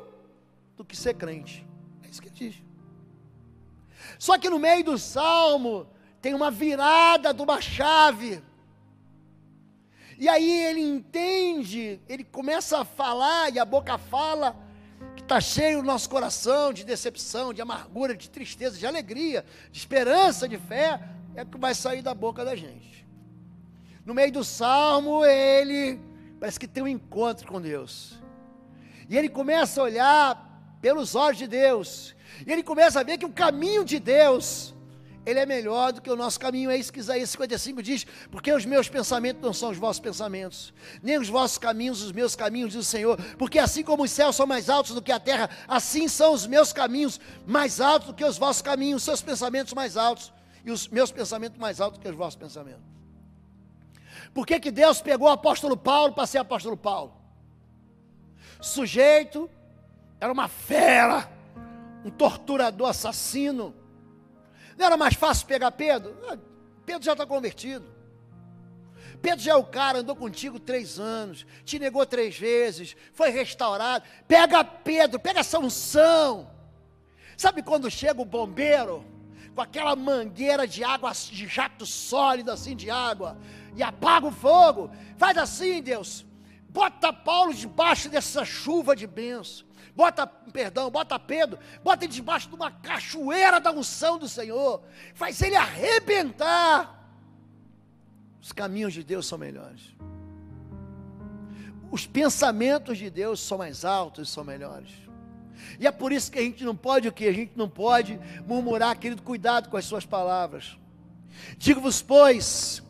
do que ser crente. É isso que ele diz. Só que no meio do salmo tem uma virada de uma chave. E aí ele entende, ele começa a falar e a boca fala que está cheio o nosso coração de decepção, de amargura, de tristeza, de alegria, de esperança, de fé, é o que vai sair da boca da gente. No meio do salmo, ele parece que tem um encontro com Deus. E ele começa a olhar pelos olhos de Deus. E ele começa a ver que o caminho de Deus, ele é melhor do que o nosso caminho. É isso que Isaías 55 diz: porque os meus pensamentos não são os vossos pensamentos, nem os vossos caminhos, os meus caminhos, diz o Senhor. Porque assim como os céus são mais altos do que a terra, assim são os meus caminhos mais altos do que os vossos caminhos, os seus pensamentos mais altos, e os meus pensamentos mais altos do que os vossos pensamentos. Por que, que Deus pegou o apóstolo Paulo para ser apóstolo Paulo? Sujeito era uma fera, um torturador assassino. Não era mais fácil pegar Pedro? Ah, Pedro já está convertido. Pedro já é o cara, andou contigo três anos, te negou três vezes, foi restaurado. Pega Pedro, pega essa unção. Sabe quando chega o bombeiro com aquela mangueira de água, de jato sólido assim de água, e apaga o fogo? Faz assim, Deus. Bota Paulo debaixo dessa chuva de bênção. Bota, perdão, bota Pedro, bota ele debaixo de uma cachoeira da unção do Senhor. Faz ele arrebentar. Os caminhos de Deus são melhores. Os pensamentos de Deus são mais altos e são melhores. E é por isso que a gente não pode o que? A gente não pode murmurar, querido, cuidado com as suas palavras. Digo-vos, pois,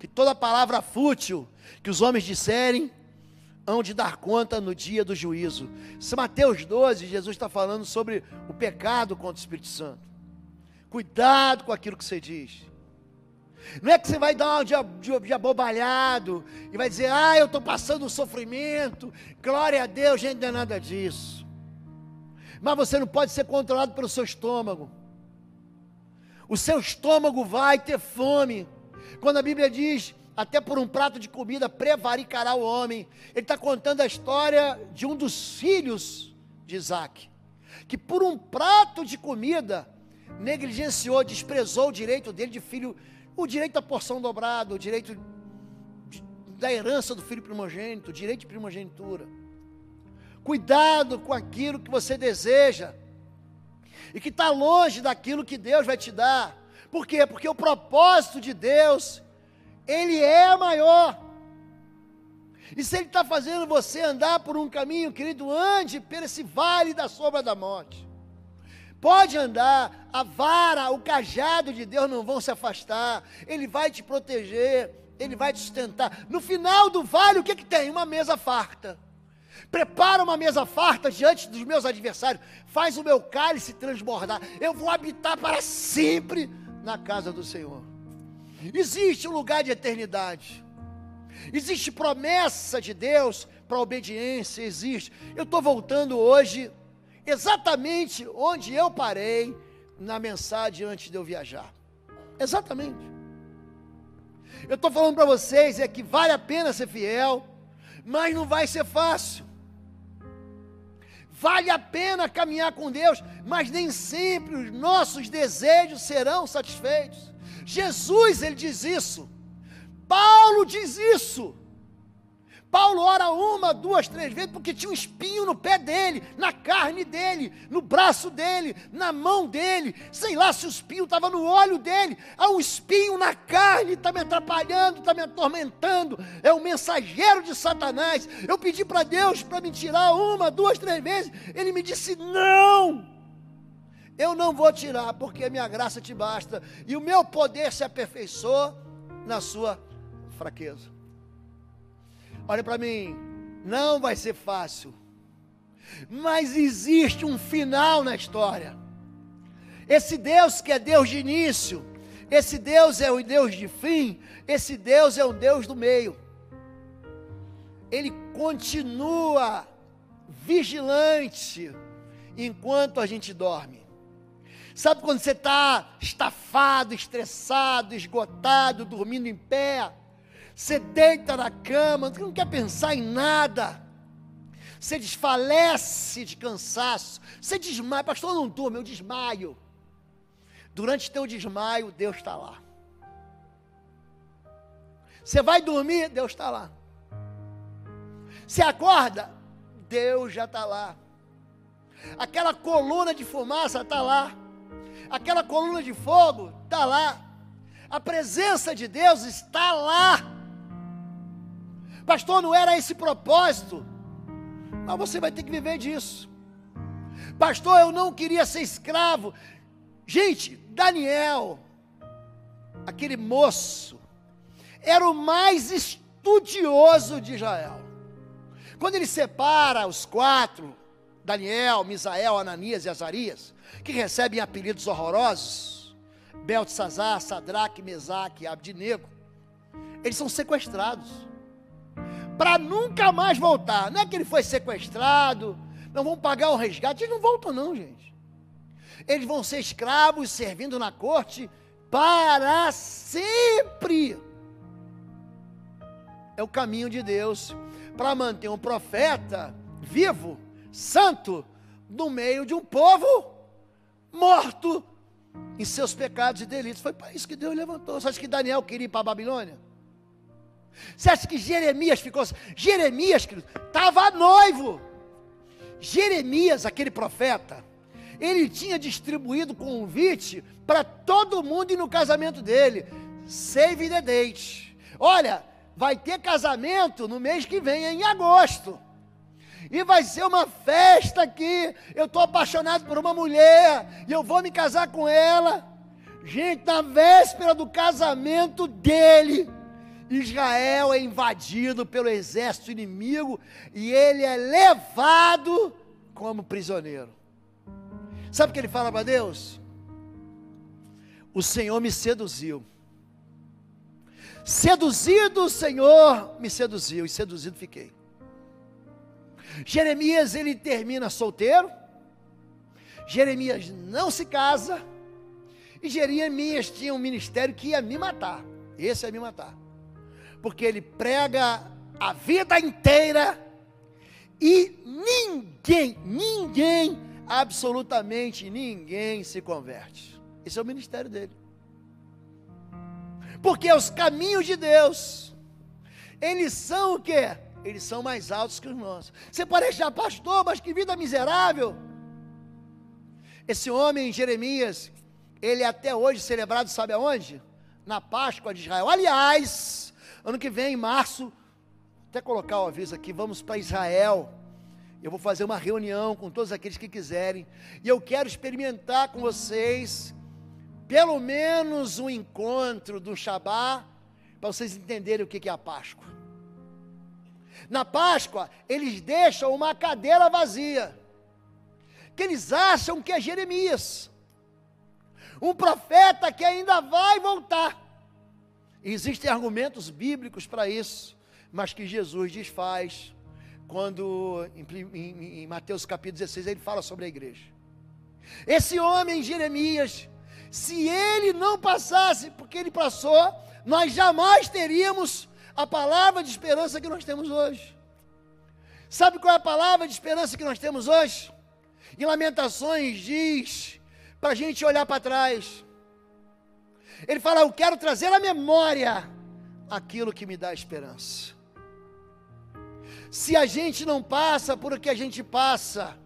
que toda palavra fútil que os homens disserem, hão de dar conta no dia do juízo. Se Mateus 12, Jesus está falando sobre o pecado contra o Espírito Santo. Cuidado com aquilo que você diz. Não é que você vai dar um de, de, de abobalhado e vai dizer, ah, eu estou passando um sofrimento, glória a Deus, gente, não é nada disso. Mas você não pode ser controlado pelo seu estômago. O seu estômago vai ter fome. Quando a Bíblia diz, até por um prato de comida prevaricará o homem, ele está contando a história de um dos filhos de Isaac, que por um prato de comida negligenciou, desprezou o direito dele de filho o direito à porção dobrada, o direito de, da herança do filho primogênito, o direito de primogenitura. Cuidado com aquilo que você deseja e que está longe daquilo que Deus vai te dar. Por quê? Porque o propósito de Deus, ele é maior. E se ele está fazendo você andar por um caminho, querido, ande por esse vale da sombra da morte pode andar, a vara, o cajado de Deus não vão se afastar, Ele vai te proteger, Ele vai te sustentar. No final do vale, o que, que tem? Uma mesa farta. Prepara uma mesa farta diante dos meus adversários, faz o meu cálice transbordar. Eu vou habitar para sempre na casa do Senhor. Existe um lugar de eternidade. Existe promessa de Deus para obediência, existe. Eu estou voltando hoje exatamente onde eu parei na mensagem antes de eu viajar. Exatamente. Eu estou falando para vocês é que vale a pena ser fiel, mas não vai ser fácil. Vale a pena caminhar com Deus, mas nem sempre os nossos desejos serão satisfeitos. Jesus, ele diz isso. Paulo diz isso. Paulo ora uma, duas, três vezes, porque tinha um espinho no pé dele, na carne dele, no braço dele, na mão dele. Sei lá se o espinho estava no olho dele. Há um espinho na carne, está me atrapalhando, está me atormentando. É o mensageiro de Satanás. Eu pedi para Deus para me tirar uma, duas, três vezes. Ele me disse: não. Eu não vou tirar, porque a minha graça te basta. E o meu poder se aperfeiçoa na sua fraqueza. Olha para mim, não vai ser fácil. Mas existe um final na história. Esse Deus que é Deus de início, esse Deus é o Deus de fim, esse Deus é o Deus do meio. Ele continua vigilante enquanto a gente dorme. Sabe quando você está estafado, estressado, esgotado, dormindo em pé? Você deita na cama, não quer pensar em nada. Você desfalece de cansaço. Você desmaia. Pastor, não durmo, eu desmaio. Durante teu desmaio, Deus está lá. Você vai dormir, Deus está lá. Você acorda, Deus já está lá. Aquela coluna de fumaça está lá. Aquela coluna de fogo está lá. A presença de Deus está lá. Pastor, não era esse propósito. Mas você vai ter que viver disso. Pastor, eu não queria ser escravo. Gente, Daniel, aquele moço, era o mais estudioso de Israel. Quando ele separa os quatro, Daniel, Misael, Ananias e Azarias, que recebem apelidos horrorosos, Beltesazar, Sadraque, Mesaque Abdinego, eles são sequestrados para nunca mais voltar. Não é que ele foi sequestrado, não vão pagar o resgate, eles não voltam não, gente. Eles vão ser escravos servindo na corte para sempre. É o caminho de Deus para manter um profeta vivo, santo, no meio de um povo morto em seus pecados e delitos. Foi para isso que Deus levantou. Você acha que Daniel queria ir para a Babilônia? Você acha que Jeremias ficou assim? Jeremias, estava noivo. Jeremias, aquele profeta, ele tinha distribuído convite para todo mundo ir no casamento dele. Save the date. Olha, vai ter casamento no mês que vem, em agosto. E vai ser uma festa aqui. Eu estou apaixonado por uma mulher e eu vou me casar com ela. Gente, na véspera do casamento dele, Israel é invadido pelo exército inimigo e ele é levado como prisioneiro. Sabe o que ele fala para Deus? O Senhor me seduziu. Seduzido o Senhor me seduziu e seduzido fiquei. Jeremias ele termina solteiro. Jeremias não se casa. E Jeremias tinha um ministério que ia me matar. Esse ia me matar. Porque ele prega a vida inteira e ninguém, ninguém, absolutamente ninguém se converte. Esse é o ministério dele. Porque os caminhos de Deus, eles são o quê? Eles são mais altos que os nossos. Você pode achar, pastor, mas que vida miserável. Esse homem, Jeremias, ele é até hoje celebrado, sabe aonde? Na Páscoa de Israel. Aliás, ano que vem, em março, até colocar o aviso aqui, vamos para Israel. Eu vou fazer uma reunião com todos aqueles que quiserem. E eu quero experimentar com vocês, pelo menos um encontro do Shabá, para vocês entenderem o que é a Páscoa. Na Páscoa, eles deixam uma cadeira vazia, que eles acham que é Jeremias, um profeta que ainda vai voltar. Existem argumentos bíblicos para isso, mas que Jesus desfaz quando em, em, em, Mateus capítulo 16 ele fala sobre a igreja. Esse homem, Jeremias, se ele não passasse, porque ele passou, nós jamais teríamos a palavra de esperança que nós temos hoje. Sabe qual é a palavra de esperança que nós temos hoje? Em Lamentações diz para a gente olhar para trás. Ele fala: Eu quero trazer à memória aquilo que me dá esperança. Se a gente não passa por o que a gente passa,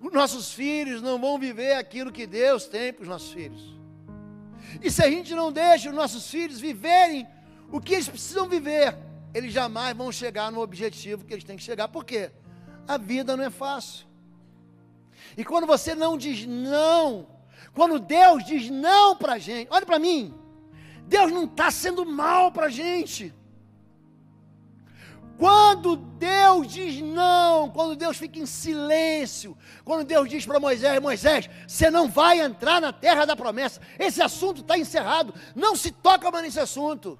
os nossos filhos não vão viver aquilo que Deus tem para os nossos filhos. E se a gente não deixa os nossos filhos viverem o que eles precisam viver, eles jamais vão chegar no objetivo que eles têm que chegar. Por quê? A vida não é fácil. E quando você não diz não, quando Deus diz não para a gente, olha para mim, Deus não está sendo mal para a gente. Quando Deus diz não, quando Deus fica em silêncio, quando Deus diz para Moisés: Moisés, você não vai entrar na terra da promessa, esse assunto está encerrado, não se toca mais nesse assunto.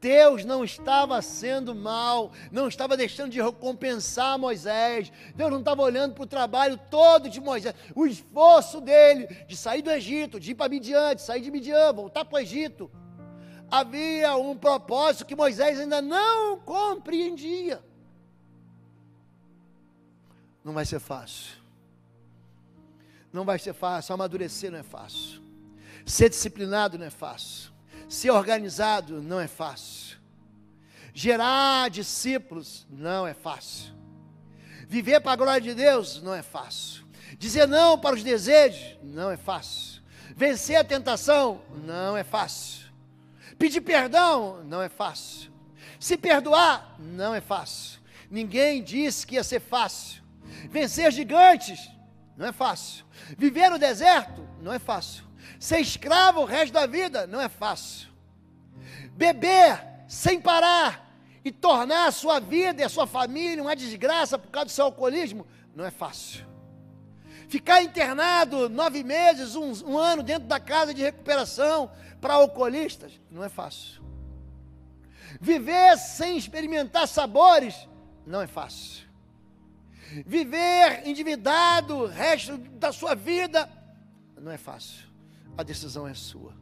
Deus não estava sendo mal, não estava deixando de recompensar Moisés, Deus não estava olhando para o trabalho todo de Moisés, o esforço dele de sair do Egito, de ir para Midian, de sair de Midian, voltar para o Egito. Havia um propósito que Moisés ainda não compreendia. Não vai ser fácil. Não vai ser fácil, amadurecer não é fácil. Ser disciplinado não é fácil Ser organizado não é fácil. Gerar discípulos não é fácil. Viver para a glória de Deus não é fácil. Dizer não para os desejos não é fácil. Vencer a tentação não é fácil. Pedir perdão não é fácil. Se perdoar não é fácil. Ninguém disse que ia ser fácil. Vencer gigantes não é fácil. Viver no deserto não é fácil. Ser escravo o resto da vida não é fácil. Beber sem parar e tornar a sua vida e a sua família uma desgraça por causa do seu alcoolismo não é fácil. Ficar internado nove meses, um, um ano dentro da casa de recuperação para alcoolistas não é fácil. Viver sem experimentar sabores não é fácil. Viver endividado o resto da sua vida não é fácil a decisão é sua.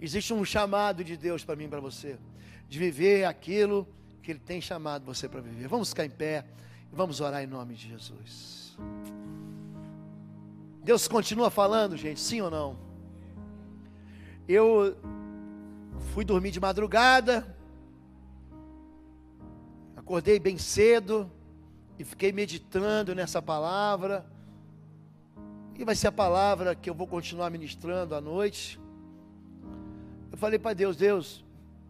Existe um chamado de Deus para mim e para você, de viver aquilo que Ele tem chamado você para viver. Vamos ficar em pé e vamos orar em nome de Jesus. Deus continua falando, gente, sim ou não? Eu fui dormir de madrugada, acordei bem cedo e fiquei meditando nessa palavra e vai ser a palavra que eu vou continuar ministrando à noite. Eu falei para Deus, Deus,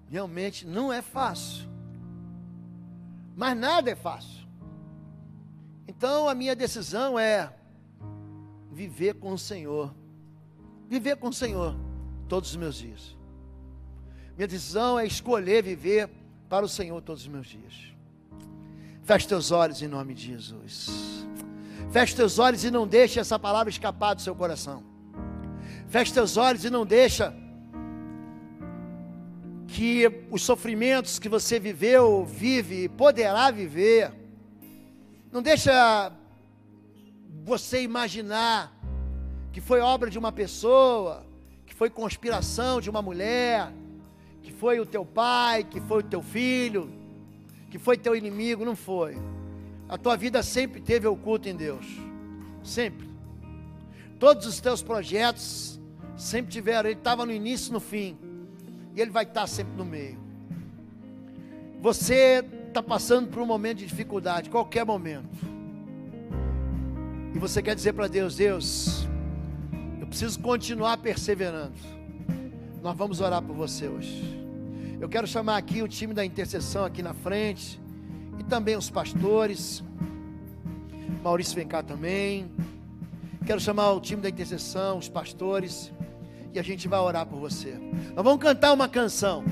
realmente não é fácil. Mas nada é fácil. Então a minha decisão é viver com o Senhor. Viver com o Senhor todos os meus dias. Minha decisão é escolher viver para o Senhor todos os meus dias. Feche teus olhos em nome de Jesus. Feche teus olhos e não deixe essa palavra escapar do seu coração. Feche teus olhos e não deixa que os sofrimentos que você viveu, vive e poderá viver, não deixa você imaginar que foi obra de uma pessoa, que foi conspiração de uma mulher, que foi o teu pai, que foi o teu filho, que foi teu inimigo, não foi. A tua vida sempre teve oculto em Deus. Sempre. Todos os teus projetos sempre tiveram, ele estava no início e no fim. E ele vai estar sempre no meio. Você está passando por um momento de dificuldade, qualquer momento. E você quer dizer para Deus: Deus, eu preciso continuar perseverando. Nós vamos orar por você hoje. Eu quero chamar aqui o time da intercessão aqui na frente também os pastores. Maurício vem cá também. Quero chamar o time da intercessão, os pastores, e a gente vai orar por você. Nós vamos cantar uma canção.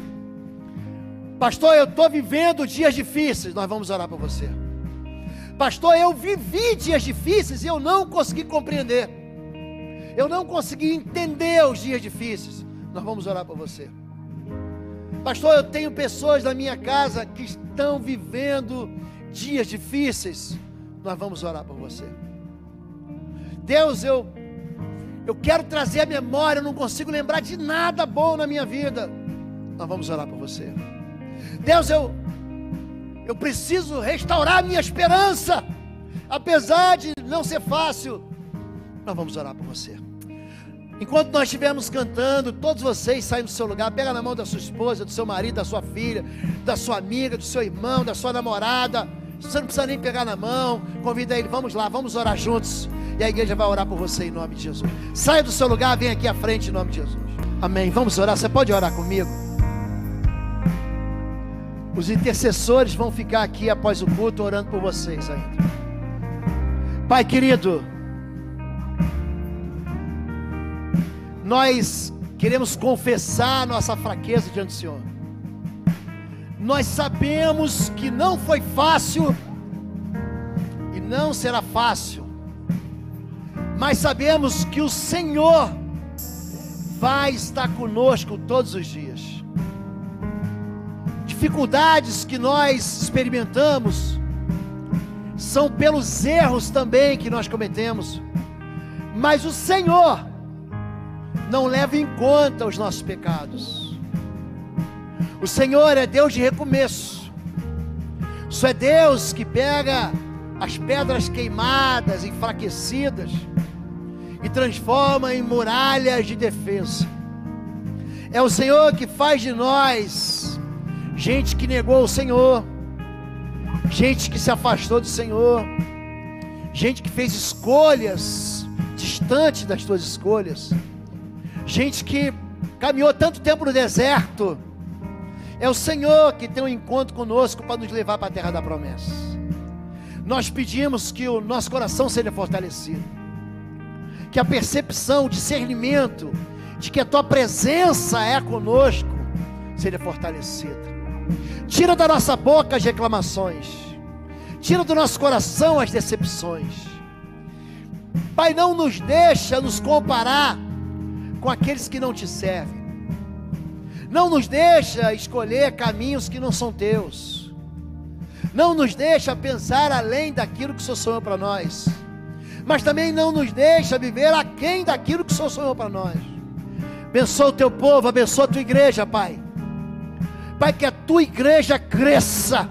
Pastor, eu estou vivendo dias difíceis. Nós vamos orar por você. Pastor, eu vivi dias difíceis e eu não consegui compreender. Eu não consegui entender os dias difíceis. Nós vamos orar por você. Pastor, eu tenho pessoas na minha casa que estão vivendo dias difíceis. Nós vamos orar por você. Deus, eu eu quero trazer a memória, eu não consigo lembrar de nada bom na minha vida. Nós vamos orar por você. Deus, eu eu preciso restaurar a minha esperança, apesar de não ser fácil. Nós vamos orar por você. Enquanto nós estivermos cantando, todos vocês saem do seu lugar, pega na mão da sua esposa, do seu marido, da sua filha, da sua amiga, do seu irmão, da sua namorada. Você não precisa nem pegar na mão, convida ele, vamos lá, vamos orar juntos. E a igreja vai orar por você em nome de Jesus. Saia do seu lugar, vem aqui à frente em nome de Jesus. Amém. Vamos orar. Você pode orar comigo? Os intercessores vão ficar aqui após o culto orando por vocês ainda. Pai querido, nós queremos confessar nossa fraqueza diante do Senhor. Nós sabemos que não foi fácil e não será fácil, mas sabemos que o Senhor vai estar conosco todos os dias. Dificuldades que nós experimentamos são pelos erros também que nós cometemos, mas o Senhor não leva em conta os nossos pecados. O Senhor é Deus de recomeço. Isso é Deus que pega as pedras queimadas, enfraquecidas, e transforma em muralhas de defesa. É o Senhor que faz de nós gente que negou o Senhor, gente que se afastou do Senhor, gente que fez escolhas distantes das suas escolhas gente que caminhou tanto tempo no deserto. É o Senhor que tem um encontro conosco para nos levar para a terra da promessa. Nós pedimos que o nosso coração seja fortalecido, que a percepção, o discernimento de que a tua presença é conosco seja fortalecida. Tira da nossa boca as reclamações, tira do nosso coração as decepções. Pai, não nos deixa nos comparar com aqueles que não te servem. Não nos deixa escolher caminhos que não são teus. Não nos deixa pensar além daquilo que o Senhor sonhou para nós. Mas também não nos deixa viver aquém daquilo que o Senhor sonhou para nós. Abençoa o teu povo, abençoa a tua igreja, Pai. Pai, que a tua igreja cresça.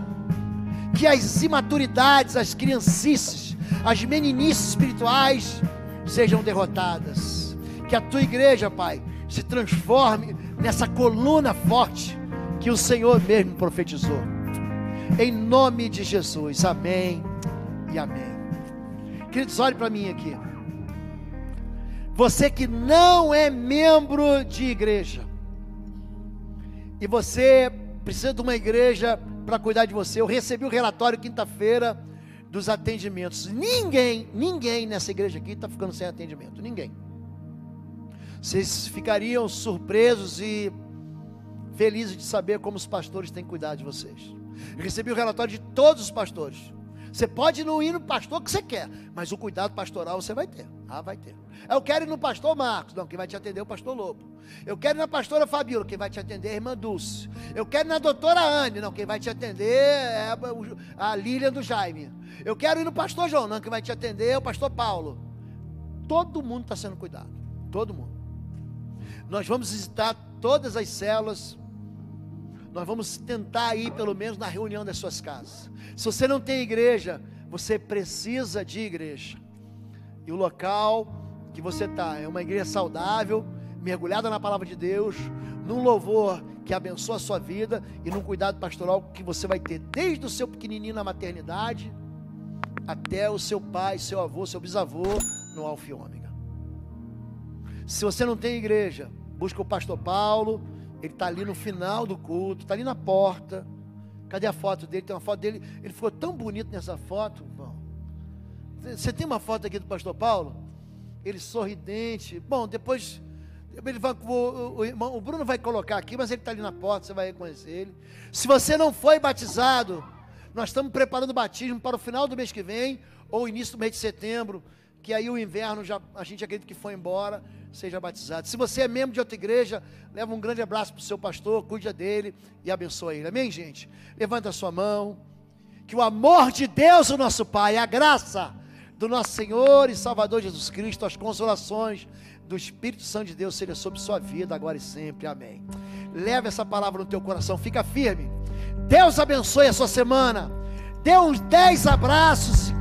Que as imaturidades, as criancices, as meninices espirituais sejam derrotadas que a tua igreja, Pai, se transforme nessa coluna forte que o Senhor mesmo profetizou. Em nome de Jesus, amém e amém. Queridos, olhe para mim aqui. Você que não é membro de igreja, e você precisa de uma igreja para cuidar de você. Eu recebi o relatório quinta-feira dos atendimentos. Ninguém, ninguém nessa igreja aqui está ficando sem atendimento. Ninguém. Vocês ficariam surpresos e felizes de saber como os pastores têm cuidado de vocês. Eu recebi o relatório de todos os pastores. Você pode não ir no pastor que você quer, mas o cuidado pastoral você vai ter. Ah, vai ter. Eu quero ir no pastor Marcos. Não, quem vai te atender é o pastor Lobo. Eu quero ir na pastora Fabíola. Quem vai te atender é a irmã Dulce. Eu quero ir na doutora Anne. Não, quem vai te atender é a Lília do Jaime. Eu quero ir no pastor João. Não, quem vai te atender é o pastor Paulo. Todo mundo está sendo cuidado. Todo mundo. Nós vamos visitar todas as células nós vamos tentar ir pelo menos na reunião das suas casas. Se você não tem igreja, você precisa de igreja. E o local que você está é uma igreja saudável, mergulhada na palavra de Deus, num louvor que abençoa a sua vida e num cuidado pastoral que você vai ter desde o seu pequenininho na maternidade até o seu pai, seu avô, seu bisavô no Alfa e Ômega. Se você não tem igreja, busca o pastor Paulo, ele está ali no final do culto, está ali na porta. Cadê a foto dele? Tem uma foto dele. Ele ficou tão bonito nessa foto. Bom, você tem uma foto aqui do pastor Paulo? Ele sorridente. Bom, depois ele vai, o, o, irmão, o Bruno vai colocar aqui, mas ele está ali na porta, você vai reconhecer ele. Se você não foi batizado, nós estamos preparando o batismo para o final do mês que vem, ou início do mês de setembro, que aí o inverno já a gente acredita que foi embora seja batizado. Se você é membro de outra igreja, leva um grande abraço para o seu pastor, cuide dele e abençoe ele. Amém, gente? Levanta a sua mão. Que o amor de Deus, o nosso Pai, a graça do nosso Senhor e Salvador Jesus Cristo, as consolações do Espírito Santo de Deus seja sobre sua vida agora e sempre. Amém. Leve essa palavra no teu coração, fica firme. Deus abençoe a sua semana. Dê uns 10 abraços.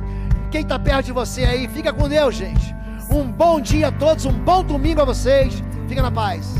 Quem está perto de você aí, fica com Deus, gente. Um bom dia a todos, um bom domingo a vocês. Fica na paz.